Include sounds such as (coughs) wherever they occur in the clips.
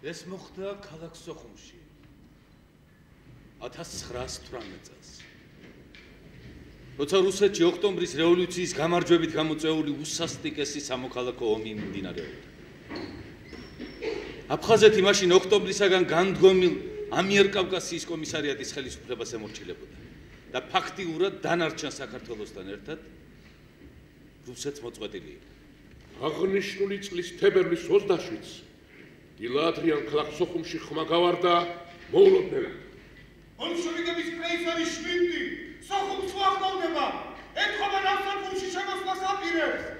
ეს მოხდა ქალაქ სოხუმში 1918 წელს როცა რუსეთში ოქტომბრის რევოლუციის გამარჯვებით გამოწეული უსასტიკესი სამოქალაქო ომი მიმდინარეობდა აფხაზეთი მაშინ ოქტომბრისაგან განდგომილ ამიერკავკასიის კომისარიატის ხელისუფლებას ემორჩილებოდა და ფაქტიურად დანარჩენ საქართველოსთან ერთად რუსეთს მოწყვეტილი იყო. აღნიშნული წლის თებერვლის 27-ს დილაადრიან ქალაქ სოხუმში ხმა გავარდა მოულოდნელად. ბოლშევიკების კრეისერი შვინდი სოხუმს მოახმოვდება. ეთქობა ნავსადგურში შემოსვლას აპირებს.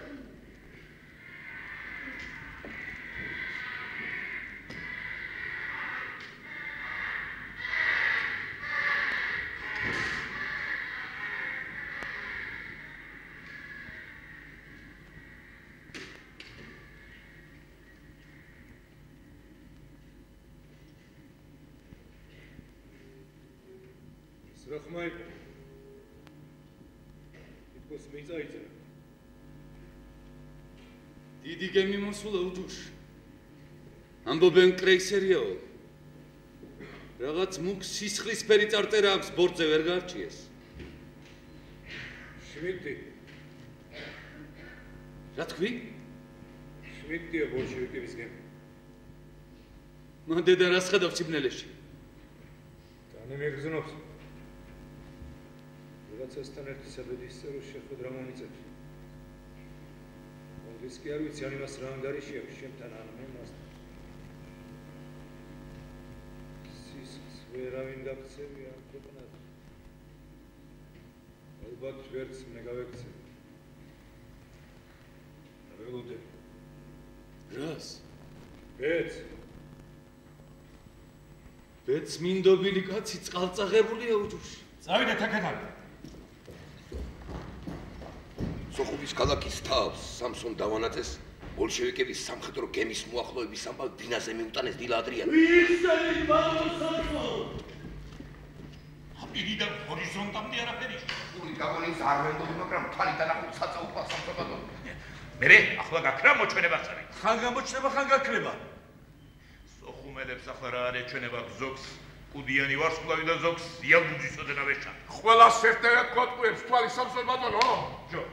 ხმა იყო. თვითონ მეწაიწერა. დიდი გემი მოსულა უჯუშ. ამბობენ კრეისერიაო. რაღაც მუქ სისხლისფერი წარწერა აქვს ბორცზე ვერ გარჩიეს. შვიდი. რა თქვი? შვიდია ბოლშევიკების გემი. მანდე და რას ხედავ ციბნელეში? დანე მეგზნობს. რაღაცასთან ერთი საბედის წეროს შეხვედრა მომიწევს. ის კი არ ვიცი, ან იმას რა ანგარიში აქვს შემთან ან მე მასთან. სისხლს ვერავინ გაქცევი ამ ქვეყნად. ალბათ ვერც მე გავექცევი. ველოდე. რას? ბეც. ბეც მინდობილი კაცი წყალწაღებულია უჯუში. წავიდეთ აქედან. სოხუმის ქალაქის თავს სამსონ დავანაძეს ბოლშევიკების სამხედრო გემის მოახლოების ამბავ დინაზე მიუტანეს დილა ადრიან. ვიხსენი ბალოსანო. აპირიდან ჰორიზონტამდე არაფერი. პური გაგონის არ ვენდობ, მაგრამ თალიდან ახლა საწაუყვა სამხედრო. მერე ახლა გაქრა მოჩვენებას არის. ხან გამოჩნდება, ხან გაქრება. სოხუმელებს ახლა რა არის ჩვენება ზოგს კუდიანი ვარსკვლავი და ზოგს იალბუჯის ოდენა ვეშა. ყველას ერთად კოტყუებს თვალი სამსონ ბატონო. ჯო.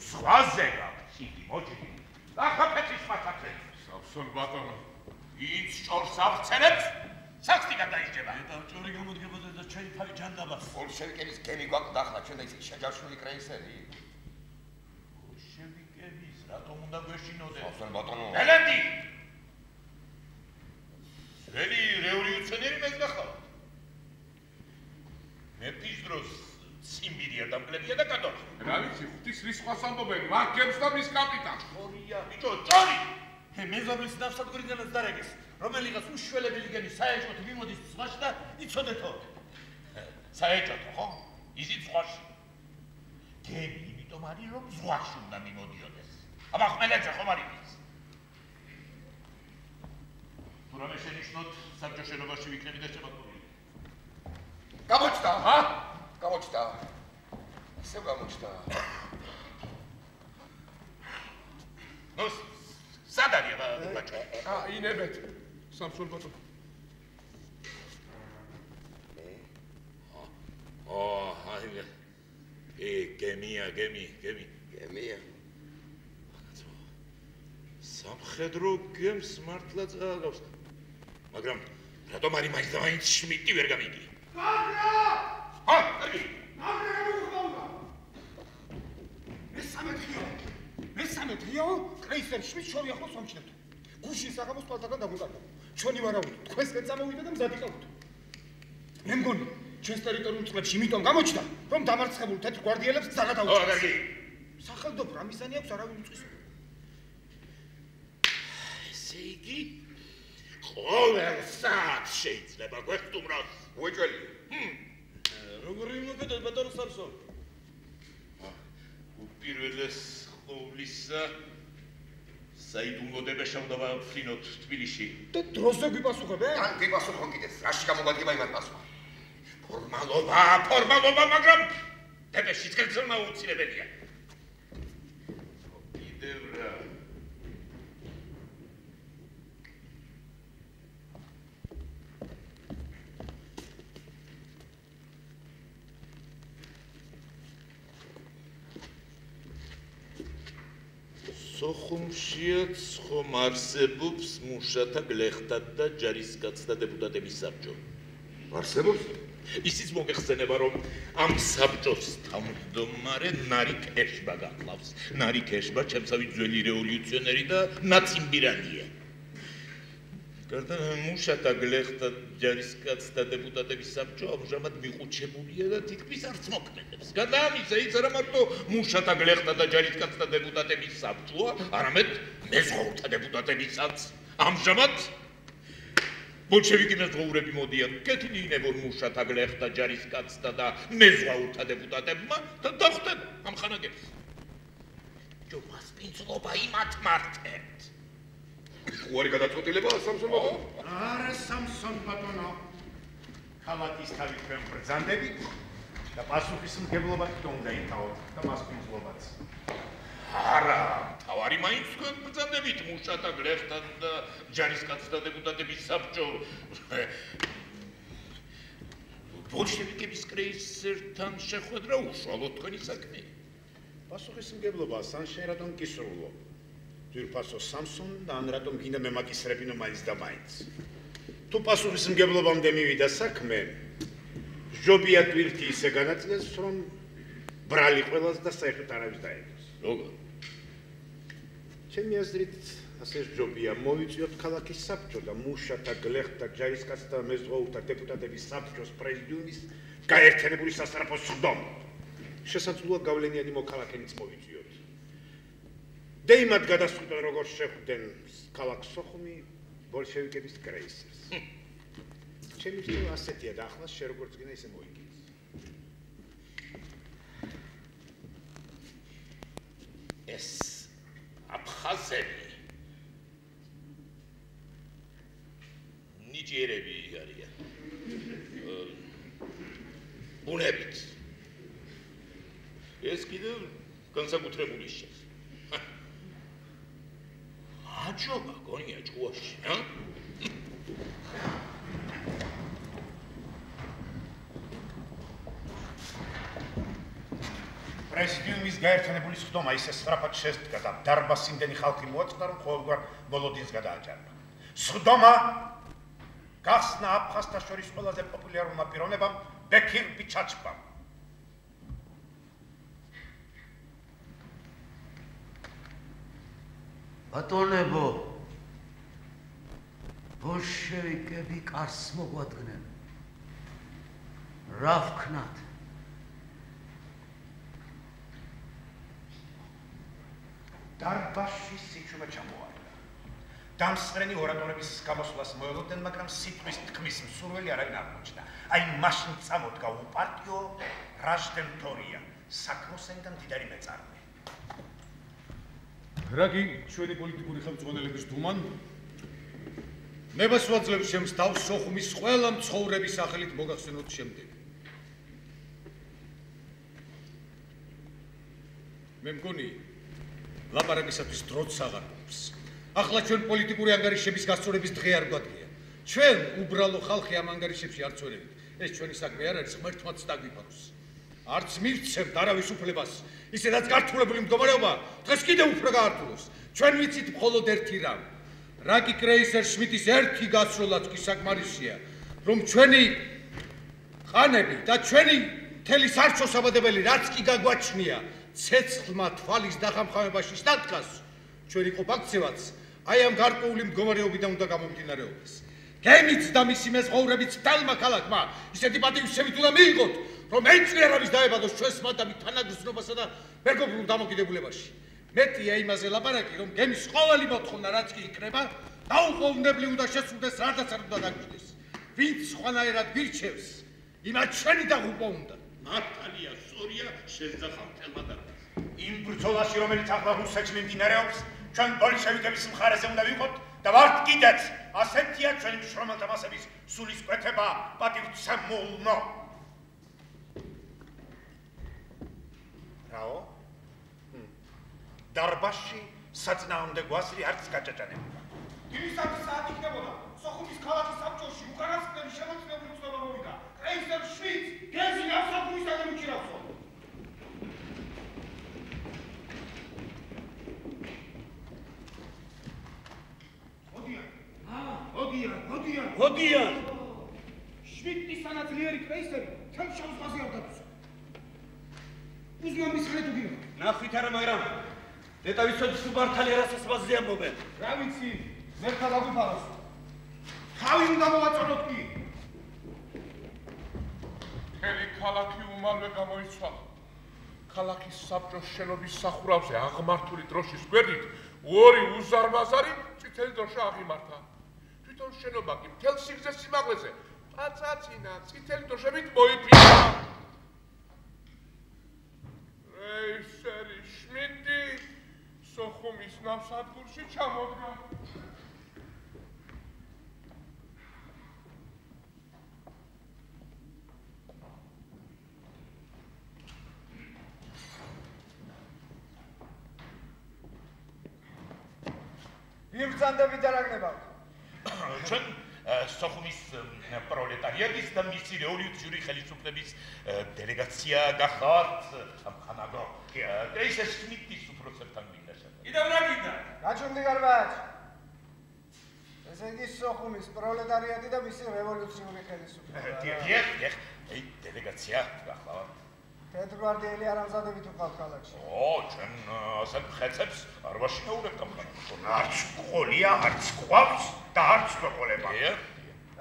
სხვაზე გაქვს იგი მოჭი. ახაფეთის მასაკზე. სამსონ ბატონო. ის ჭორს აღწენებს? საქმე გადაიჭება. და ჭორი გამოდგებოდა და ჩვენი თავი ჯანდაბას. ბოლშევიკების გემი გვაქვს ახლა ჩვენ და ისე შეჯავშული კრეისერი. ბოლშევიკების რატომ უნდა გვეშინოდე? სამსონ ბატონო. ელენდი. ველი რევოლუციონერი მეგნახავ. მე ფის დროს სიმბირია დამკლებია და კატონა. რა ვიცი, ღვთის რისხვას ამბობენ, მარკებს და მის კაპიტანს. ხორია, ბიჭო, ჭორი. ჰე მეზობლის ნავსადგურიდანაც დარეგეს. რომელიღაც უშველებელი გემი საერთოდ მიმოდის ზღვაში და იცოდეთო. საერთოდ ხო? იზი ზღვაში. გემი იმიტომ არის რომ ზღვაში უნდა მიმოდიოდეს. აბა ხმელეთზე ხომ არის ის? თუ რამე შენიშნოთ საბჭო შენობაში ვიქნები და შემოგვიყვი. გამოჩნდა, ჰა? გამოჩნდა. ისე გამოჩნდა. ნუ სადარია ბაჭო? ა, ინებეთ. სამსონ ბატონო. ო, აი. ე, გემია, გემი, გემი. გემია. სამხედრო გემს მართლა წააგავს. მაგრამ რატომ არის მაინც და მაინც შმიტი ვერ გამიგი? გაგრა! ჰა, კარგი. აგრე მოხდა. მესამე დღეო. მესამე დღეო, კრეისერ შვიდ შორი ახლოს მომჩნევთ. გუშინ საღამოს პალტაგან დაგვიკარგა. ჩვენი ვარავით, თქვენს კეთ წამოვიდა და მზად იყავთ. მე მგონი, ჩვენს ტერიტორიულ წყლებში იმიტომ გამოჩნდა, რომ დამარცხებულ თეთრ გვარდიელებს ძაღა ო, დაუჭირეს. კარგი. სახელმწიფო რამისანი აქვს არავინ უწყის. ესე იგი ყოველ საათს შეიძლება გვესტუმროს. უეჭველი. როგორი მოგედოთ ბატონო სამსონ? უპირველეს ყოვლისა საიდუმლოდება შეუნდა ვაფრინოთ თბილისში. და დროზე გვიპასუხებე? ან გიპასუხონ კიდეც, რაში გამოგვადგება იმათ პასუხი? ფორმალობა, ფორმალობა, მაგრამ დეპეშიც კეთილმა უცილებელია. კიდევ რა. სოხუმშიაც ხომ არსებობს მუშათა გლეხთა და ჯარისკაცთა დეპუტატების საბჭო. არსებობს? ისიც მოგეხსენება რომ ამ საბჭოს თავმჯდომარე ნარი კეშბა გახლავს. ნარი კეშბა ჩემსავი ძველი რევოლუციონერი და ნაციმბირანია. გარდა მუშათა გლეხთა ჯარისკაცთა დეპუტატების საბჭო ამჟამად მიყუჩებულია და თითქმის არც მოქმედებს. გარდა ამისა, ის არა მარტო მუშათა გლეხთა და ჯარისკაცთა დეპუტატების საბჭოა, არამედ მეზღვაურთა დეპუტატებისაც. ამჟამად ბოლშევიკი მეზღვაურები მოდიან, კეთილინებონ მუშათა გლეხთა ჯარისკაცთა და მეზღვაურთა დეპუტატებმა და დახტენ ამ ხანაგებს. ჯომას პინცლობა იმათ მარტეთ. უარი გადაწყვეტილებაა სამსონ ბატონო? არა სამსონ ბატონო. ქალაქის თავი თქვენ ბრძანდებით და პასუხისმგებლობა თქვენ უნდა ითავოთ და მას პინცლობაც. არა, თავარი მაინც თქვენ ბრძანდებით მუშათა გლეხთან და ჯარისკაცთა დეპუტატების საბჭო. ბოლშევიკების კრეისერთან შეხვედრა უშუალოდ თქვენი საქმეა. პასუხისმგებლობა სანშერადონ კისრულო. ძირფასო სამსონ და ან რატომ გინდა მემაკისრებინო მაინც და მაინც. თუ პასუხისმგებლობამდე მივიდა საქმე, ჯობია თვირთი ისე განაწილეს, რომ ბრალი ყველას და საერთოდ არავის დაედოს. როგორ? ჩემი აზრით, ასე ჯობია მოვიწიოთ ქალაქის საბჭო და მუშათა გლეხთა ჯარისკაცთა მეზღვაურთა დეპუტატების საბჭოს პრეზიდიუმის გაერთიანებული სასწრაფო სხდომა. შესაძლოა გავლენიანი მოქალაქენიც მოვიწიოთ. დეიმად გადასწყვიტონ როგორ შეხვდნენ ქალაქ სოხუმი ბოლშევიკების კრეისერს. ჩემი სტილ ასეთია და ახლა შე როგორც გინდა ისე მოიგებს. ეს აფხაზები ნიჭიერები არიან. უნებით. ეს კიდევ განსაკუთრებული შეს. აჯობა გონია ჭუაში, ა? პრეზიდიუმის გაერთიანებული სხდომა ისე სწრაფად შესდგა და დარბასინდენი ხალხი მოაწდა რომ ყოველგვარ ბოლოდინს გადააჭარბა. სხდომა გახსნა აფხაზთა შორის ყველაზე პოპულარულმა პიროვნებამ ბექირ ბიჩაჩბამ. ბატონებო ბოლშევიკები კარს მოგვადგნენ. რა ვქნათ? დარბაში სიჩუმე ჩამოარდა დამსწრენი ორატორების გამოსვლას მოელოდნენ მაგრამ სიტყვის თქმის მსურველი არავინ არ მოჩნდა აი მაშინ წამოდგა უპარტიო რაჟდემთორია საქმოსენგან დიდარი მეწარმე რაგი ჩვენი პოლიტიკური ხელმძღვანელების დუმან? ნებას ვაძლევს ჩემს თავს სოხუმის ყველა მცხოვრების სახელით მოგახსენოთ შემდეგ. მე მგონი ლაპარაკისათვის დროც აღარ გვაქვს ახლა ჩვენ პოლიტიკური ანგარიშების გასწორების დღე არ გვადგია. ჩვენ უბრალო ხალხი ამ ანგარიშებში არ წვერებით. ეს ჩვენი საქმე არ არის ღმერთმაც დაგვიფაროს არც მივცემთ არავის უფლებას ისედაც გართულებული მდგომარეობა დღეს კიდევ უფრო გაართულოს. ჩვენ ვიცით მხოლოდ ერთი რამ. რაკი კრეისერ შმიტის ერთი გასროლაც კი საკმარისია, რომ ჩვენი ხანები და ჩვენი მთელი სარჩო საბადებელი რაც კი გაგვაჩნია ცეცხლმა თვალის დახამხამებაში სტატკას ჩვენი ყოფაქცევაც აი ამ გარკვეული მდგომარეობიდან უნდა გამომდინარეობდეს. გემიც და მისი მეზღოვრებიც თალმა ქალაქმა ისეთი პატივისცემით უნდა მიიღოთ, რომ ეწვერავის დაებადოს ჩვენს მათამი თანაგრძნობასა და მეგობრულ დამოკიდებულებაში. მეტია იმაზე ლაპარაკი, რომ გემის ყოველი მოთხოვნა რაც კი იქნება, დაუყოვნებლივ უნდა შესრულდეს, რადგან არ უნდა დაგვიდეს. ვინც ხვანაერად გირჩევს, იმათ შენი დაღუპო უნდა. ნატალია სორია შეძახავთელმა და იმ ბრძოლაში, რომელიც ახლა რუსეთში მიმდინარეობს, ჩვენ ბოლშევიკების მხარეზე უნდა ვიყოთ და ვართ კიდეც ასეთია ჩვენი შრომელთა მასების სულისკვეთება პატივცემულნო. რაო? დარბაზში საწინააღმდეგო ასლი არც გაჭაჭანებულა. იმისათვის არ იქნებოდა სოხუმის ქალაქის საბჭოში უკანასკნელი შემოწმებული ცნობა მოვიდა. კეისერ შვიდს გეზი გასაბუისაგან უჭირავსო. მოდიან. აა, მოდიან, მოდიან. მოდიან. შვიდი სანაძლიერი კეისერი თან შემოსვაზე არ დაწუს. უზმან მისხლე თუ გინდა. ნახვით არა მაგრამ დეტავიცოდ თუ მართალი არასასმაზზე ამბობენ რა ვიცი, მერქა დაგვიფაროს. თავი უნდა მოვაწონოთ კი. მთელი ქალაქი უმალვე გამოიცვალა. ქალაქის საბჭოს შენობის სახურავზე აღმართული დროშის გვერდით ორი უზარმაზარი წითელი დროშა აღიმართა. თვითონ შენობა კი მთელ სიგრძე სიმაღლეზე პაწაწინა წითელი დროშებით მოიფინა. რეისერი შმიტი სოხუმის ნავსადგურში ჩამოდგა. ვიბრძანდები და რაგნება. (coughs) ჩვენ სოხუმის პროლეტარიატის და მისი რევოლუციური ხელისუფლების დელეგაცია გახავთ ამხანაგო ეს სმიტის უფროსებთან მინაშა კიდევ რა გინდა? გაჩუმდი გარბაჭ. ესე იგი სოხუმის პროლეტარიატი და მისი რევოლუციური ხელისუფლება. დიახ დიახ დიახ აი დელეგაცია გახავთ თეთრგვარდიელი არამზადები თუ ყავთ ქალაქში. ო ჩვენ ასეთ ხეცებს არ ვაშინაურებთ ამხანაგო არც ყოლია არც ყვავს და არც ყოლება დიახ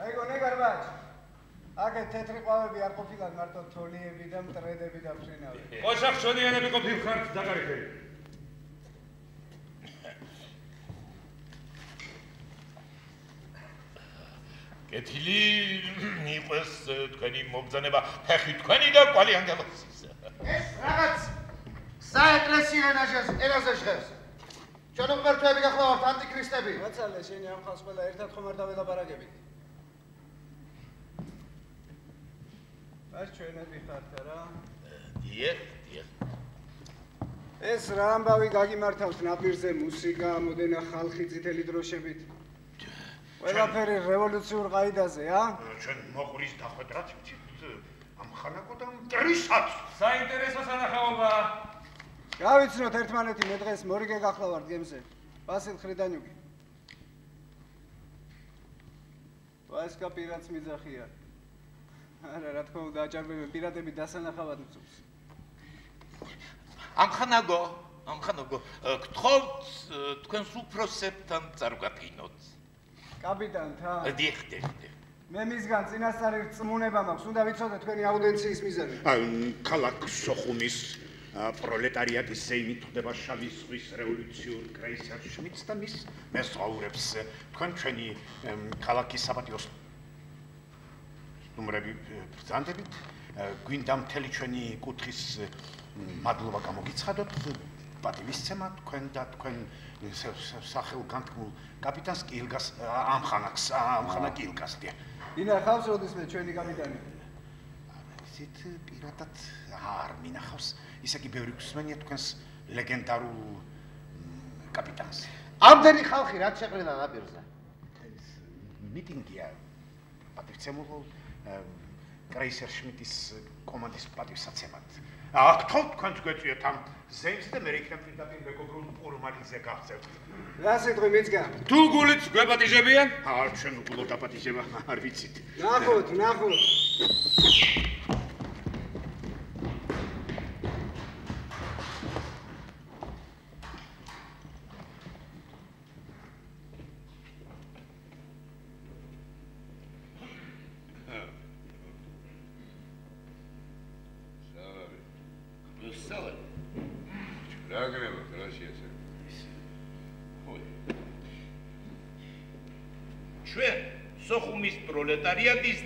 აი გონე გარბაჭ. აქ თეთრი ყვავები არ ყოფილან მარტო თოლიები და მტრედები და ფრინავი. ოშახ შონიანები ყოფილ ხართ დაგარიხები. კეთილი მიყვეს თქვენი მობძანება ფეხი თქვენი და კვალი ანგელოზის ეს რაღაც საეკლესიო ენაშეს ენაზე შეხს. ჩვენ უყურთები გახლავართ ანტიქრისტები. მოცალე შენი ამ ხალხს ყველა ერთად ხომ არ დაველაპარაკებით. ეს ჩვენები ხართ რა. დიახ დიახ ეს რა ამბავი გაგიმართავს ნაპირზე მუსიკა, მოდენა ხალხი წითელი დროშებით. ყველაფერი რევოლუციურ ყაიდაზე, ა? ჩვენ მოყრის დახვედრაც ვიცით ამხანაგო და მტრისაც საინტერესო სანახაობა. გავიცნოთ ერთმანეთი მე დღეს მორიგე გახლავართ გემზე. ვასილ ხრიდანიუკი. ვასკა პირაც მიძახია. არა, რა თქმა უნდა, აჭარბებენ პირატები დასანახავად მწუს. ამხანაგო ამხანაგო გთხოვთ თქვენს უფროსებთან წარგვაფინოთ კაპიტანთან დიახ დიახ დიახ მე მისგან წინასწარი წმუნება მაქვს, უნდა ვიცოდე თქვენი აუდიენციის მიზანი. ქალაქ სოხუმის პროლეტარიატის სეიმი თდება შავი ზღვის რევოლუციურ კრეისერ შმიტს და მის მეზღვაურებს. თქვენ ჩვენი ქალაქის საპატიოს ნუმრები ე, ბრძანდებით. გვინდა მთელი ჩვენი კუთხის მადლობა გამოგიცხადოთ. პატივისცემა თქვენ და თქვენ სახელგანთქმულ კაპიტანს კილგას ამხანაკს ამხანა კილგას დიახ ინახავს როდისმე ჩვენი კაპიტანი. ისეთ პირადად არ მინახავს. ისე კი ბევრი გვსმენია თქვენს ლეგენდარულ კაპიტანს. ამდენი ხალხი რაც შეყრილა ნაპირზე. მიტინგია. პატივცემულო კრეისერ შმიტის კომანდის პატივსაცემად. აქ თქვენ გვეწიოთ ამ ზემს და მე იქნებ პირდაპირ მეგობრულ პურმალიზე გახცევთ რა სიტყვი მიცგა? თუ გულით გვეპატიჟებიან? არ ჩვენ უყულო დაპატიჟება არ ვიცით ნახოთ, ნახოთ.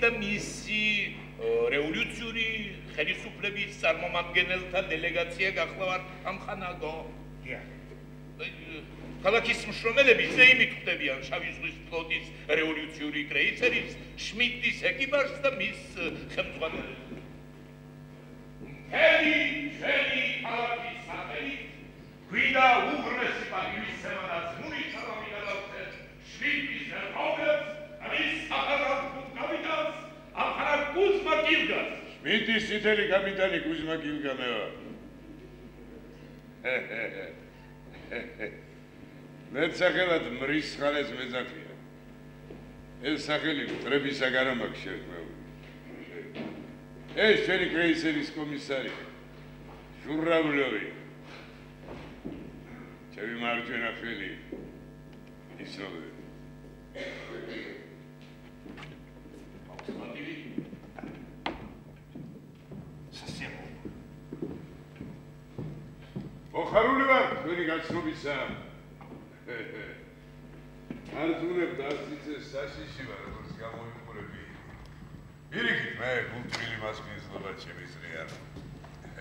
და მისი რევოლუციური ხელისუფლების წარმომადგენელთა დელეგაცია გახლავართ ამხანაგო დიახ აი, ქალაქის მშრომელები ზეიმით ხვდებიან შავი ზღვის ფლოტის რევოლუციური კრეისერის შმიტის ეკიპაჟს და მის ხელმძღვანელებს. ჰელი, ჰელი, ქალაქის სახელით გვიდა უღრმესი პატივისცემა და ძმური წარმომიდგენელთა შმიტის ეროვნებს ამის ახალგაზრდა კაპიტანს ახალ კუზმა გილგას. შმიტის წითელი კაპიტანი კუზმა გილგამევა. მე სახელად მრის ხალეს მეძახია. ეს სახელი მტრებისაგან მაქვს შერქმეული. ეს შენი კრეისერის კომისარი ჟურავლოვი. ჩემი მარჯვენა ხელი ისროლე. მოხარული ვარ თქვენი გაცნობისა. (laughs) არძუნებ დასიცეს საშიში ვარ როგორც გამოიყურები. ირიქით მე გულწრფელი მასპინძლობა შემიძლია.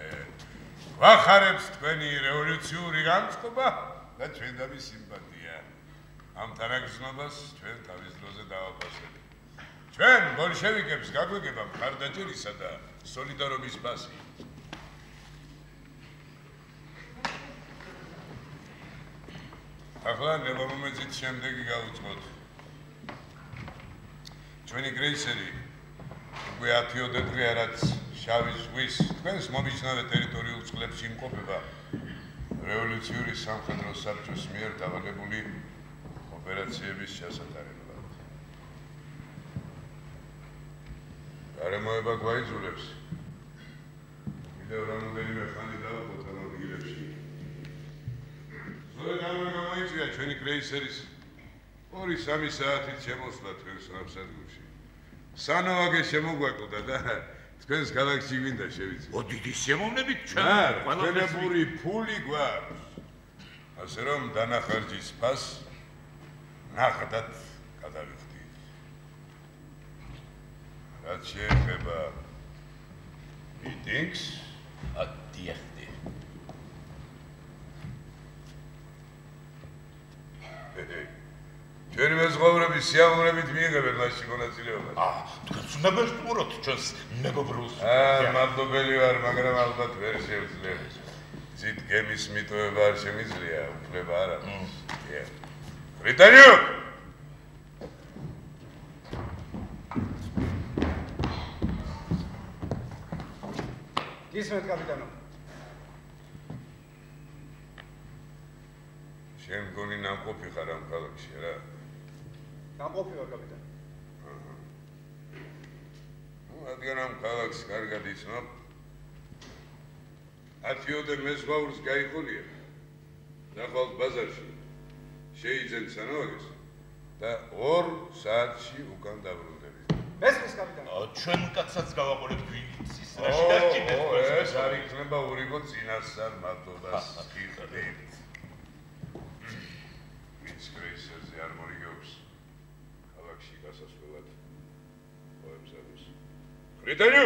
(laughs) ვახარებს თქვენი რევოლუციური განწყობა და ჩვენდაბი სიმპათია. ამ თანაგზნობას ჩვენ თავის დროზე დავაფასებთ. ჩვენ ბოლშევიკებს გაგვიგება მხარდაჭერისა და სოლიდარობის ფასი. ახლა ნებამომეცით შემდეგი გავუწყოთ. ჩვენი კრეისერი უკვე 10 დღე არაც შავი ზღვის თქვენს მომიჩნევ ტერიტორიულ წყლებში იმყოფება რევოლუციური სამხედრო საბჭოს მიერ დავალებული ოპერაციების ჩასატარებლად. გარემოება გვაიძულებს. კიდევ რამდენიმე ხანი დავყოთ ამ ადგილებში. ზოგადად ამ გამოიწვია ჩვენი კრეისერის 2-3 საათით შემოსვლა თქვენს ნავსადგურში. სანოაგე შემოგვაკლდა და თქვენს galaxy გვინდა შევიცი. ო დიდი შემოვნებით ჩვენ ყველაფერი ფული გვაქვს. ასე რომ დანახარჯის ფას ნახდათ გადავიხდით. რაც შეეხება მიტინგს, ატიახდი. ჩვენი მეზღვაურები სიამოვნებით მიიღებენ მასში მონაწილეობას. აა, თქვენც უნდა გესტუმროთ ჩვენს მეგობრებს. აა, მადლობელი ვარ, მაგრამ ალბათ ვერ შევძლებ. ძით გემის მიტოვება არ შემიძლია, უფლება არ აქვს. კი. ბრიტანიო! გისმენთ კაპიტანო. შენ გონი ნამყოფი ხარ ამ ქალაქში რა? ნამყოფი ვარ კაპიტანო. ნუ რადგან ამ ქალაქს კარგად იცნობ. ათიოდე მეზღვაურს გაიხოლია. ნახავთ ბაზარში. შეიძენ სანოაგეს და 2 საათში უკან დაბრუნდები. მესმის კაპიტანო. ჩვენ კაცსაც გავაყოლებ ვინცის ო, რაში ო, ეს არ იქნება ურიგო წინასწარ მადლობას. გიხდით. ვინც კრეისერზე არ მორიგებს. ქალაქში გასასვლელად ბრიტანიო!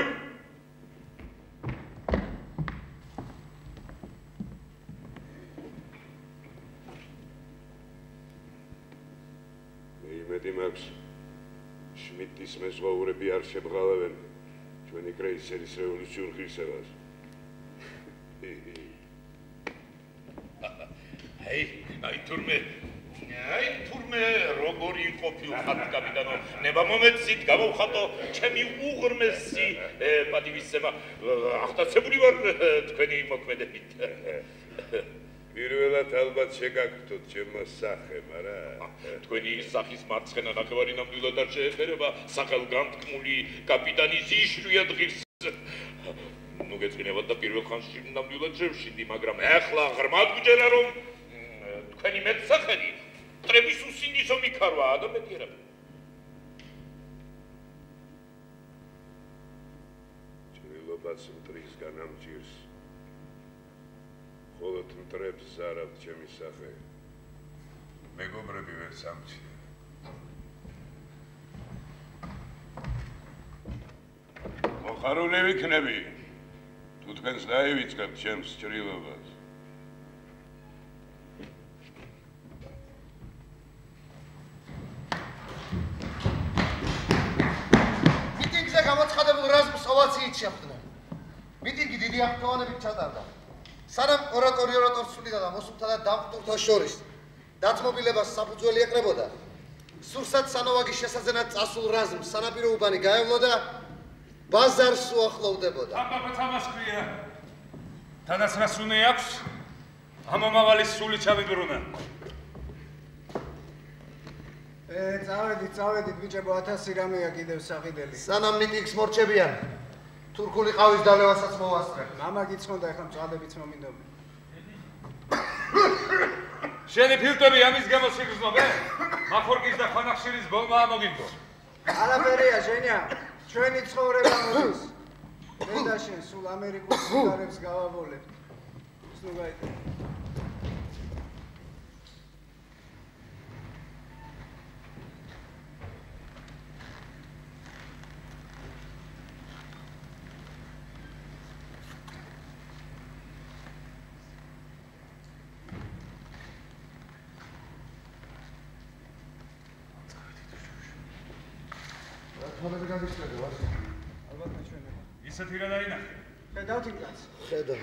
მე იმედი მაქვს. შმიტის მეზღვაურები არ შებრალავენ ჩვენი კრეისერის რევოლუციურ ღირსებას. აი, აი თურმე აი თურმე როგორი ყოფილიყავ კაპიტანო ნება მომეცით გამოვხატო ჩემი უღრმესი პატივისცემა აღტაცებული ვარ თქვენი მოქმედებით პირველად ალბათ შეგაგთოთ ჩემმა სახემ, არა? თქვენი სახის მარცხენა ნახევარი ნამდვილად არ შეეხერება სახელგანთქმული კაპიტანის იშვიათ ღირს ნუ გეწინებათ და პირველ ხანში ნამდვილად შევშინდი მაგრამ ეხლა ღრმად გჯერა რომ თქვენი მეტსახელი ტრების უსინდისო მიქარვა და მეტი არა ჭრილობაც მტრის განამჭირს ხოლო მტრებს ზარავთ ჩემი სახე მეგობრები ვერ სამჩია მოხარული ვიქნები თუ თქვენს დაივიწყებთ ჩემს ჭრილობას მიტინგზე გამოცხადებულ რაზმს ოვაციით შეხვდნენ. მიტინგი დიდი აღფრთოვანებით ჩატარდა. სანამ ორატორი ორატორს სულიდა და მოსულთა და დამხტურთა შორის დათმობილებას საფუძველი ეკრებოდა, სურსათ სანოვაგის შესაძენად წასულ რაზმს სანაპირო უბანი გაევლო და ბაზარს უახლოვდებოდა. აბა თამას ქვია. თანაც რას უნდა აქვს? ამომავალი სული ჩავიბრუნა. ე, წავედით, წავედით, ბიჭებო, 1000 რამეა კიდევ საყიდელი. სანამ მიტინგს მორჩებიან. თურქული ყავის დალევასაც მოვასწრებ. მამა გიცხონდა ეხლა მწვადებიც მომინდობი. შენი ფილტვები ამის გამო სიგრძნობე? მახორკის და ხანახშირის ბოლმა მოგიგო. არაფერია, ჟენია. ჩვენი ცხოვრება მოდის. მე და შენ სულ ამერიკულ სიგარებს გავაბოლებ. სულ გაიგე. თამაზე გაგიშლები ვასი. ალბათ მეჩვენება. ისეთი რა დაინახე? ხედავთ იმ კაცს? ხედა.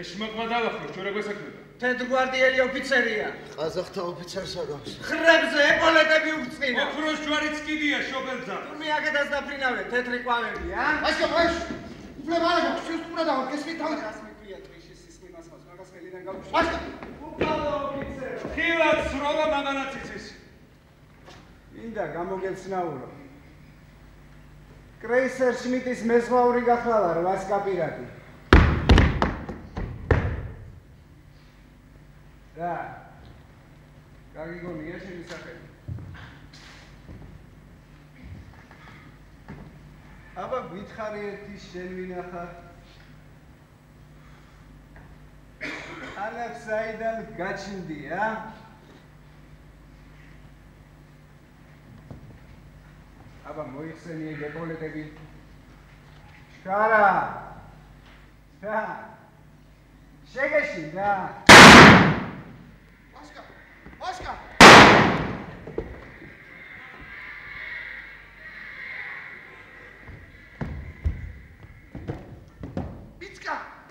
ეს მოყვა დაახრო, ჩვენ როგორ საქმეა? თეთრგვარდიელი ოფიცერია. ყაზახთა ოფიცერს აგავს. ხრებზე ეპოლეტები უგწინა. ოქროს ჯვარიც კიდია შობელძა. თუმი აკეთას დაფრინავე, თეთრი ყვავები, ა? უფლება არა გაქვს, შენ სტუმრად აღარ გესმით თავი. რას მიგვია ტრიშის სისხლიმას მას, მაგას ხელიდან გავუშვი. ასკა. უკალო ოფიცერო. ხილად სროლა მამანაციცის. მინდა გამოგეცნაურო. კრეისერ შმიტის მეზღვაური გახალა რვას კაპირატი. და გაგიგონია შენი სახელი. აბა გითხარი ერთი შენ ვინახარ? ალებს საიდან გაჩნდი, ა? აბა მოიხსენიე გეპოლეტები. შკარა. და შეგეშინდა. ასკა. ასკა. მიცკა. მიცკა.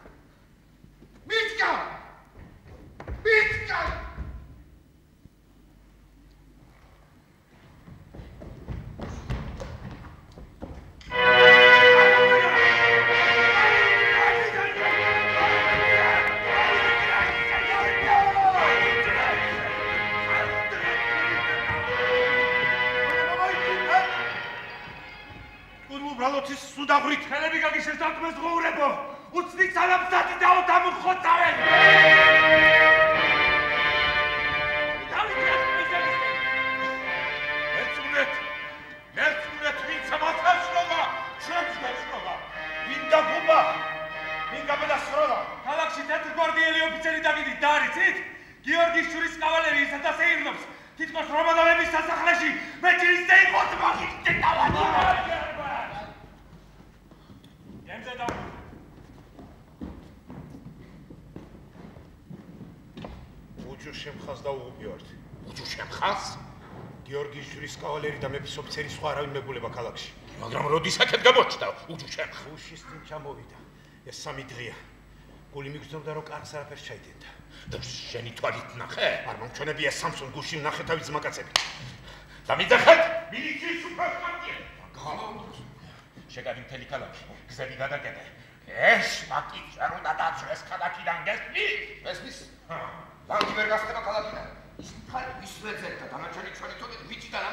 და მეფის ოფიცერი სხვა არავინ მეგულება ქალაქში. მაგრამ როდის აქეთ გამოჩნდა უჯუ შემხა უშის წინ ჩამოვიდა. ეს სამი დღეა. გული მიგრძნობდა რომ კარგს არაფერს ჩაიდენდა. და შენი თვალით ნახე არ მომჩვენებია სამსონ გუში ნახე თავის ძმაკაცები. დამიძახეთ მილიციის სუპერმარკეტი შეგარი მთელი ქალაქი გზები გადაკეთე ეს მაკი არ უნდა დაწვეს ქალაქიდან გესმი ესმის? ლანგი ვერ გასწრება ქალაქიდან. ის ფარი ვისვეცეთ და დანარჩენი ჩვენი თვითონ ვიცი და რა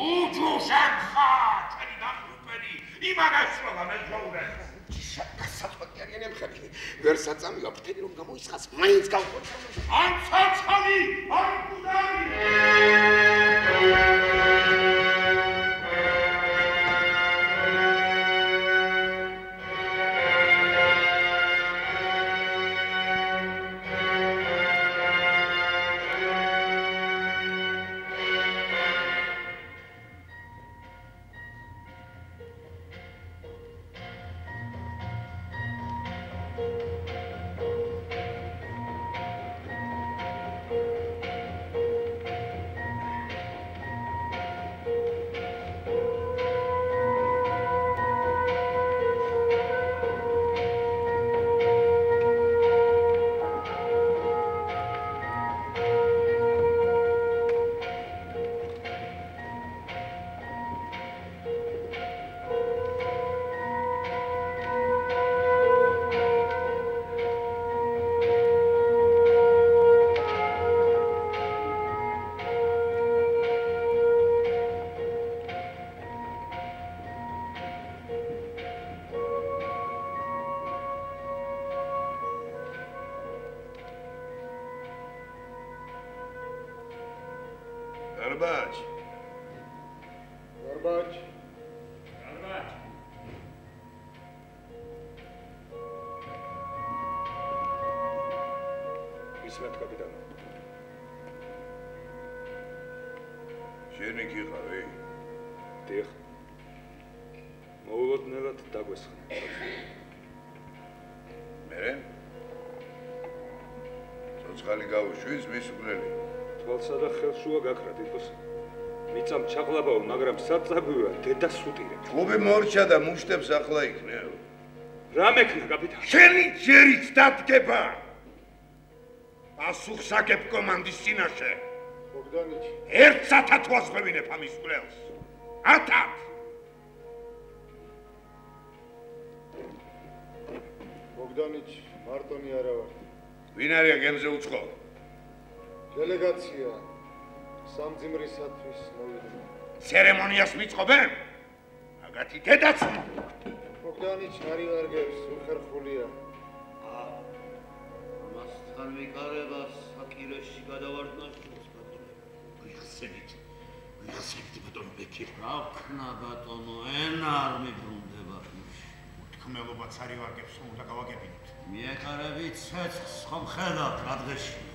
უჯუ შემხა ჩვენი დამღუპენი იმაგაშრობა მე ჟოურეს გასაწყვეტი არიან ემხები. ვერ საწამია ფრთები რომ გამოისხას, მაინც გავყოთ. ან ცოცხალი ან კუდარი გაუშვის მის უგლელი. თვალსა და ხელშუა გაქრა თითქოს. მიწამ ჩაღლაბაო, მაგრამ საწაგვია დედა სუტირე. ჯობი მორჩა და მუშტებს ახლა იქნებ. რა მექნა კაპიტანი? შენი ჯერიც დადგება. პასუხს აგებ კომანდის წინაშე. ბოგდანიჩი. ერთ საათად ვასხვევინებ ამის გლელს. ათად. ბოგდანიჩი, მარტონი არა ვარ. ვინ არია გემზე უცხო? დელეგაცია სამძიმრისათვის მოვიდა. ცერემონიას მიწყობენ? აგათი დედაც ბოგდანიჩი არიარგებს უხერხულია. ამასთან ვიკარებას საკილეში გადავარდნა შუცკაცო. ვიხსენით. ვიხსენით ბატონო ბექი. რა ქნა ბატონო, ენა არ მიბრუნდება. თქმელობაც არივარგებს რომ უნდა გავაგებინოთ. მიეკარები ცეცხლს ხომ ხედავთ რა დღეში?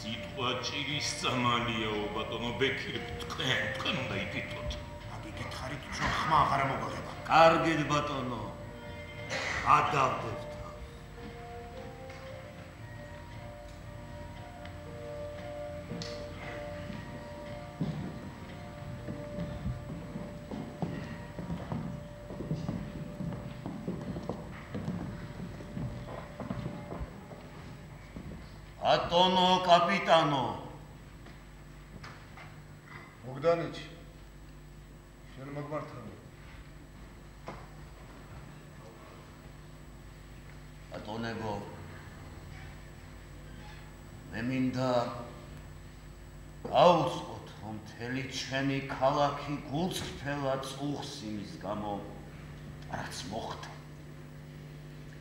სიტყვა ჭირის წამალიაო ბატონო ბექი. თქვენ, თქვენ უნდა იფიქროთ. აგი გითხარით რომ ხმა აღარ მოგაგება. კარგით ბატონო. ადავდებთ. ბატონო კაპიტანო ბოგდანიჩი. შენ მოგმართავ. ბატონებო მე მინდა აუწყოთ რომ მთელი ჩვენი ქალაქი გულწრფელა წუხს იმის გამო რაც მოხდა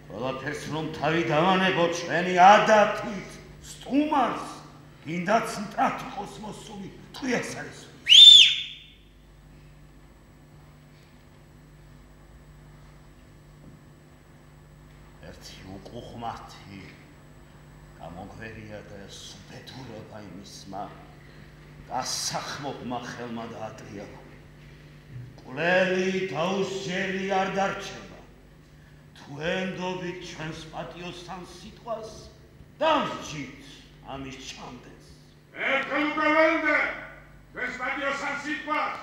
ყველაფერს რომ თავი დავანებო ჩვენი ადათით სტუმარს გინდაც მტრად იყოს მოსული ტყიას არის ერთი უკუხმართი გამოგვერია და სუბედურება იმისმა გასახმობმა ხელმა დაატრია კვლელი დაუსჯელი არ დარჩება. თუ ენდობით ჩვენს პატიოსთან სიტყვას დამსჯით ამის ჩამდეს ერთხელ უკვე ველდე ჩვენს პატიოსთან სიტყვას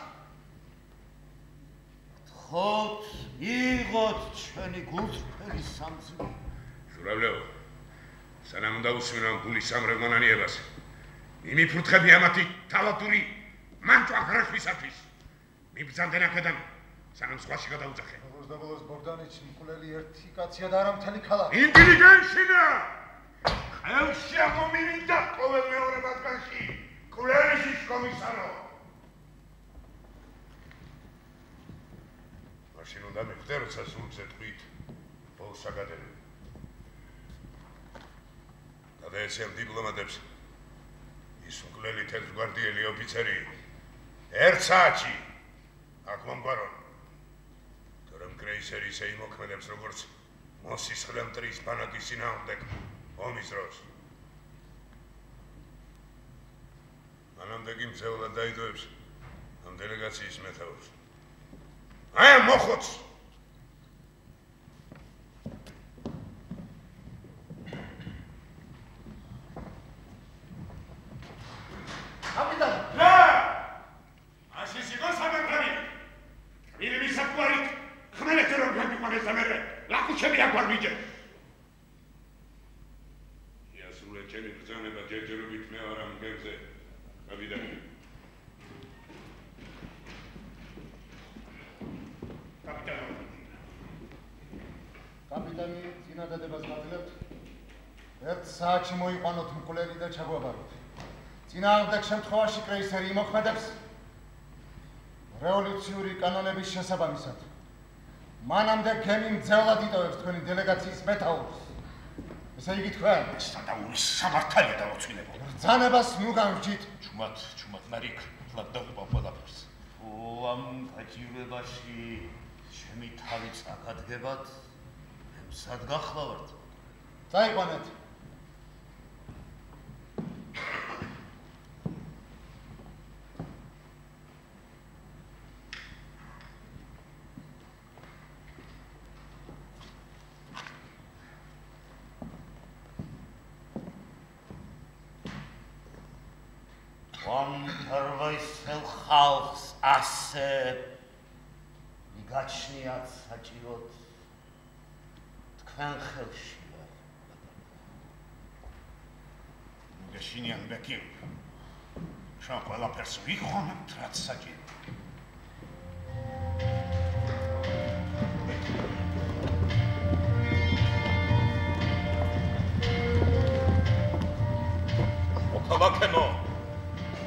ხოთ იღოთ ჩვენი გულწრფელი სამძიმი შურავლებო სანამ უნდა უსმინო გულის სამრეგმანანიებას იმიფრთხები ამათი თავათური მანჭვა ხრეშვისათვის მიბძანდენ აქედან სანამ სხვაში გადაუძახე. როგორც დაბოლოს ბოგდანიჩი მკვლელი ერთი კაცია და არა მთელი ქალაქი. ინტელიგენცინა ხელში აღმომინდა ყოველ მეორე ბატკანში კვლერის კომისარო. მაშინ უნდა მიხვდე როცა სულზე თქვით ბოლოს საგადები. გადაეცემ დიპლომატებს. ის მკვლელი თეთრგვარდიელი ოფიცერი ერთ საათში აქ მომგვარონ. თორემ კრეისერი ისე იმოქმედებს როგორც მოსისხლე მტრის ბანაკის წინააღმდეგ ომის დროს. მანამდე კი მძევლად დაიდოებს ამ დელეგაციის მეთაურს. აი მოხოც! კაპიტანი რა ასის იყო სამართალი მივი მისაკვარი ხმელეთზე რომ გამიყვანეს და მე ლაკუჩები აგვარ მიჯე იასულე ჩემი ბრძანება ჯერჯერობით მე არ ამ გებზე კაპიტანი კაპიტანი კაპიტანი წინადადებას გაძლევთ? ერთ საათში მოიყვანოთ მკვლელი და ჩაგვაბაროთ. წინააღმდეგ შემთხვევაში კრეისერი იმოქმედებს? რევოლუციური კანონების შესაბამისად. მანამდე გემი მძევლად იტოვებს თქვენი დელეგაციის მეთაურს ესე იგი თქვენ სადაურის სამართალია დაუცვლილებო ბრძანებას ნუ გამრჯით ჩუმად ჩუმად ნარიქ ნათლად დაუპა ყველაფერს. ო ამ გაჭირვებაში ჩემი თავი წაკადგებათ მე სად გახლავართ. წაიყვანეთ ამ თარვაისელ ხალხს ასე მიგაჩნიათ საჭიროდ თქვენ ხელშია გაშინიან ბეკი შენ ყველაფერს ვიხონებთ რაც საჭირო. მოქალაქენო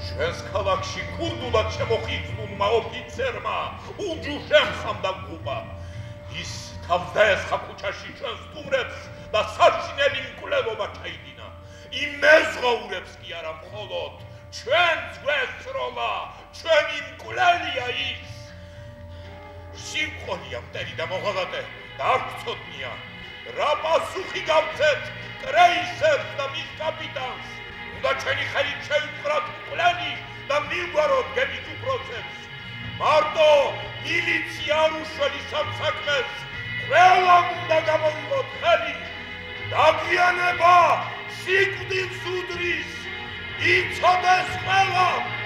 ჩვენს ქალაქში ქურდულად შემოხიძულმა ოფიცერმა უჯუშემ სამდაგუბა ის თავს დაესხა ქუჩაში ჩვენს სტუმრებს და საშინელი იმ მეზღაურებს კი არა მხოლოდ. ჩვენს გვესროლა ჩვენი მკვლელია ის. სიმხოლია მტერი და მოღალატე და არ გწოდნია რა პასუხი გავცეთ კრეისერს და მის კაპიტანს? უნდა ჩვენი ხელით შევიფრათ მკვლელი და მივგვაროთ გემის უპროცესს მარტო მილიცია არ უშველი სამსაქმეს ყველამ უნდა გამოვიღოთ ხელი. დაგიანება სიკვდილს უდრის იცოდეს ყველამ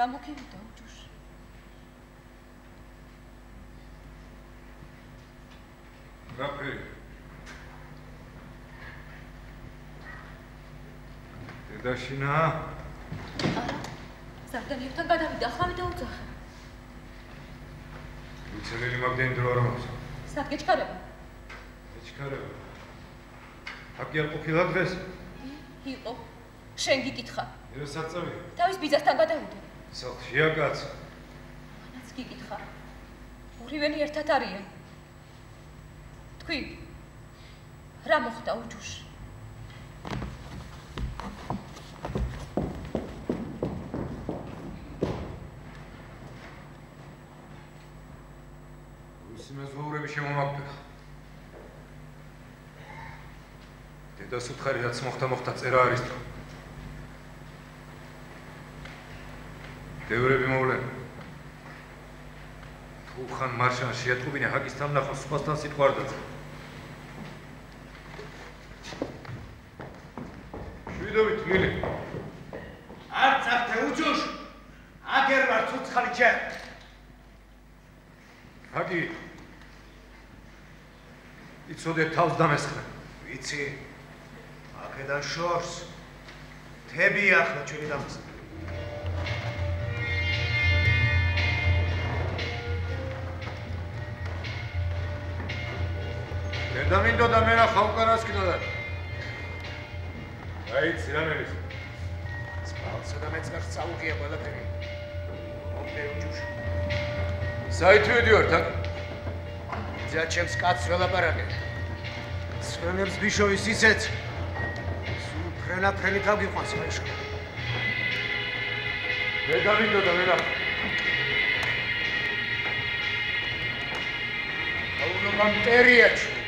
რა მოგივიდა უჯუში? რაფერი? დედაშინა? არა. ზარდანიებთან გადავიდა, ახლა მიდაუძახე. ვიცელი მაგდენ დრო არ მაქვს. სად გეჩქარება? ეჩქარება. აკი არ ყოფილა დღეს? იყო. შენ გიკითხა. ერასაც წავი? თავის ბიძასთან გადავიდა. სახლშია კაც. მანაც გიკითხა. ორივენი ერთად არიან. თქვი. რა მოხდა უჯუში? რუსი მეზღვაურები შემომაგდეხა. დედას უთხარი რაც მოხდა მოხდა წერა არის თუ. დევრები მოვლენ. თუ ხან მარშან შეატყობინე ჰაკისთან ნახო სხვასთან სიტყვა არ დაწერა. შვიდობით მილი. არ წახთე უჯუშ. აგერ ვარ ცუცხალი ჩე. ჰაკი. იცოდე თავს დამესხრე. ვიცი. აქედან შორს. თები ახლა ჩვენი დამესხრე. დედა და მე რა ხავკარას კიდოდა. აიცი რა მერის. სპალსა და მეცნახ წაუგია ყველაფერი. ოფე უჯუში. საით ვიდივარ თან? ძა ჩემს კაცს ველაპარაკე. სვენებს ბიშოვის ისეც. სულ ფრენა ფრენი თავ გიყვანს მაიშა. დედა მინდო და მე რა. აუნო მანტერიაჩი.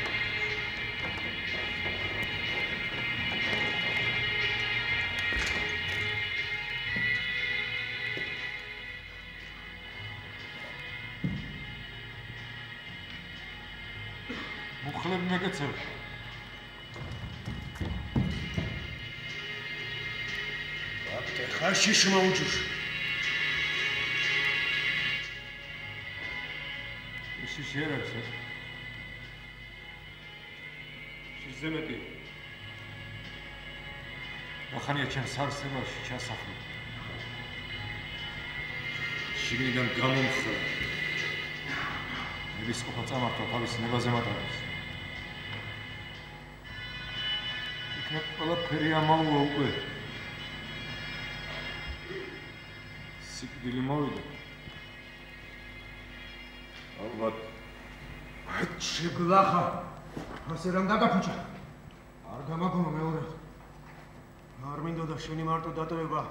მუხლები მეკეცებ. აკეთე ხაში შემოუჯუშ. ისი შერაცა. შეზემეტი. ახანია ჩემ სარსებაში ჩასახლე. შიგნიდან გამომხრა. ნების ყოფა წამართვა თავის ნებაზე მატარებს. იქნებ ყველაფერი ამაუა უკვე. სიკვდილი მოვიდა. ალბათ შეგლახა. ასე რამ დაგაფუჭა? არ გამაგონო მეორე. არ მინდოდა შენი მარტო დატოვება.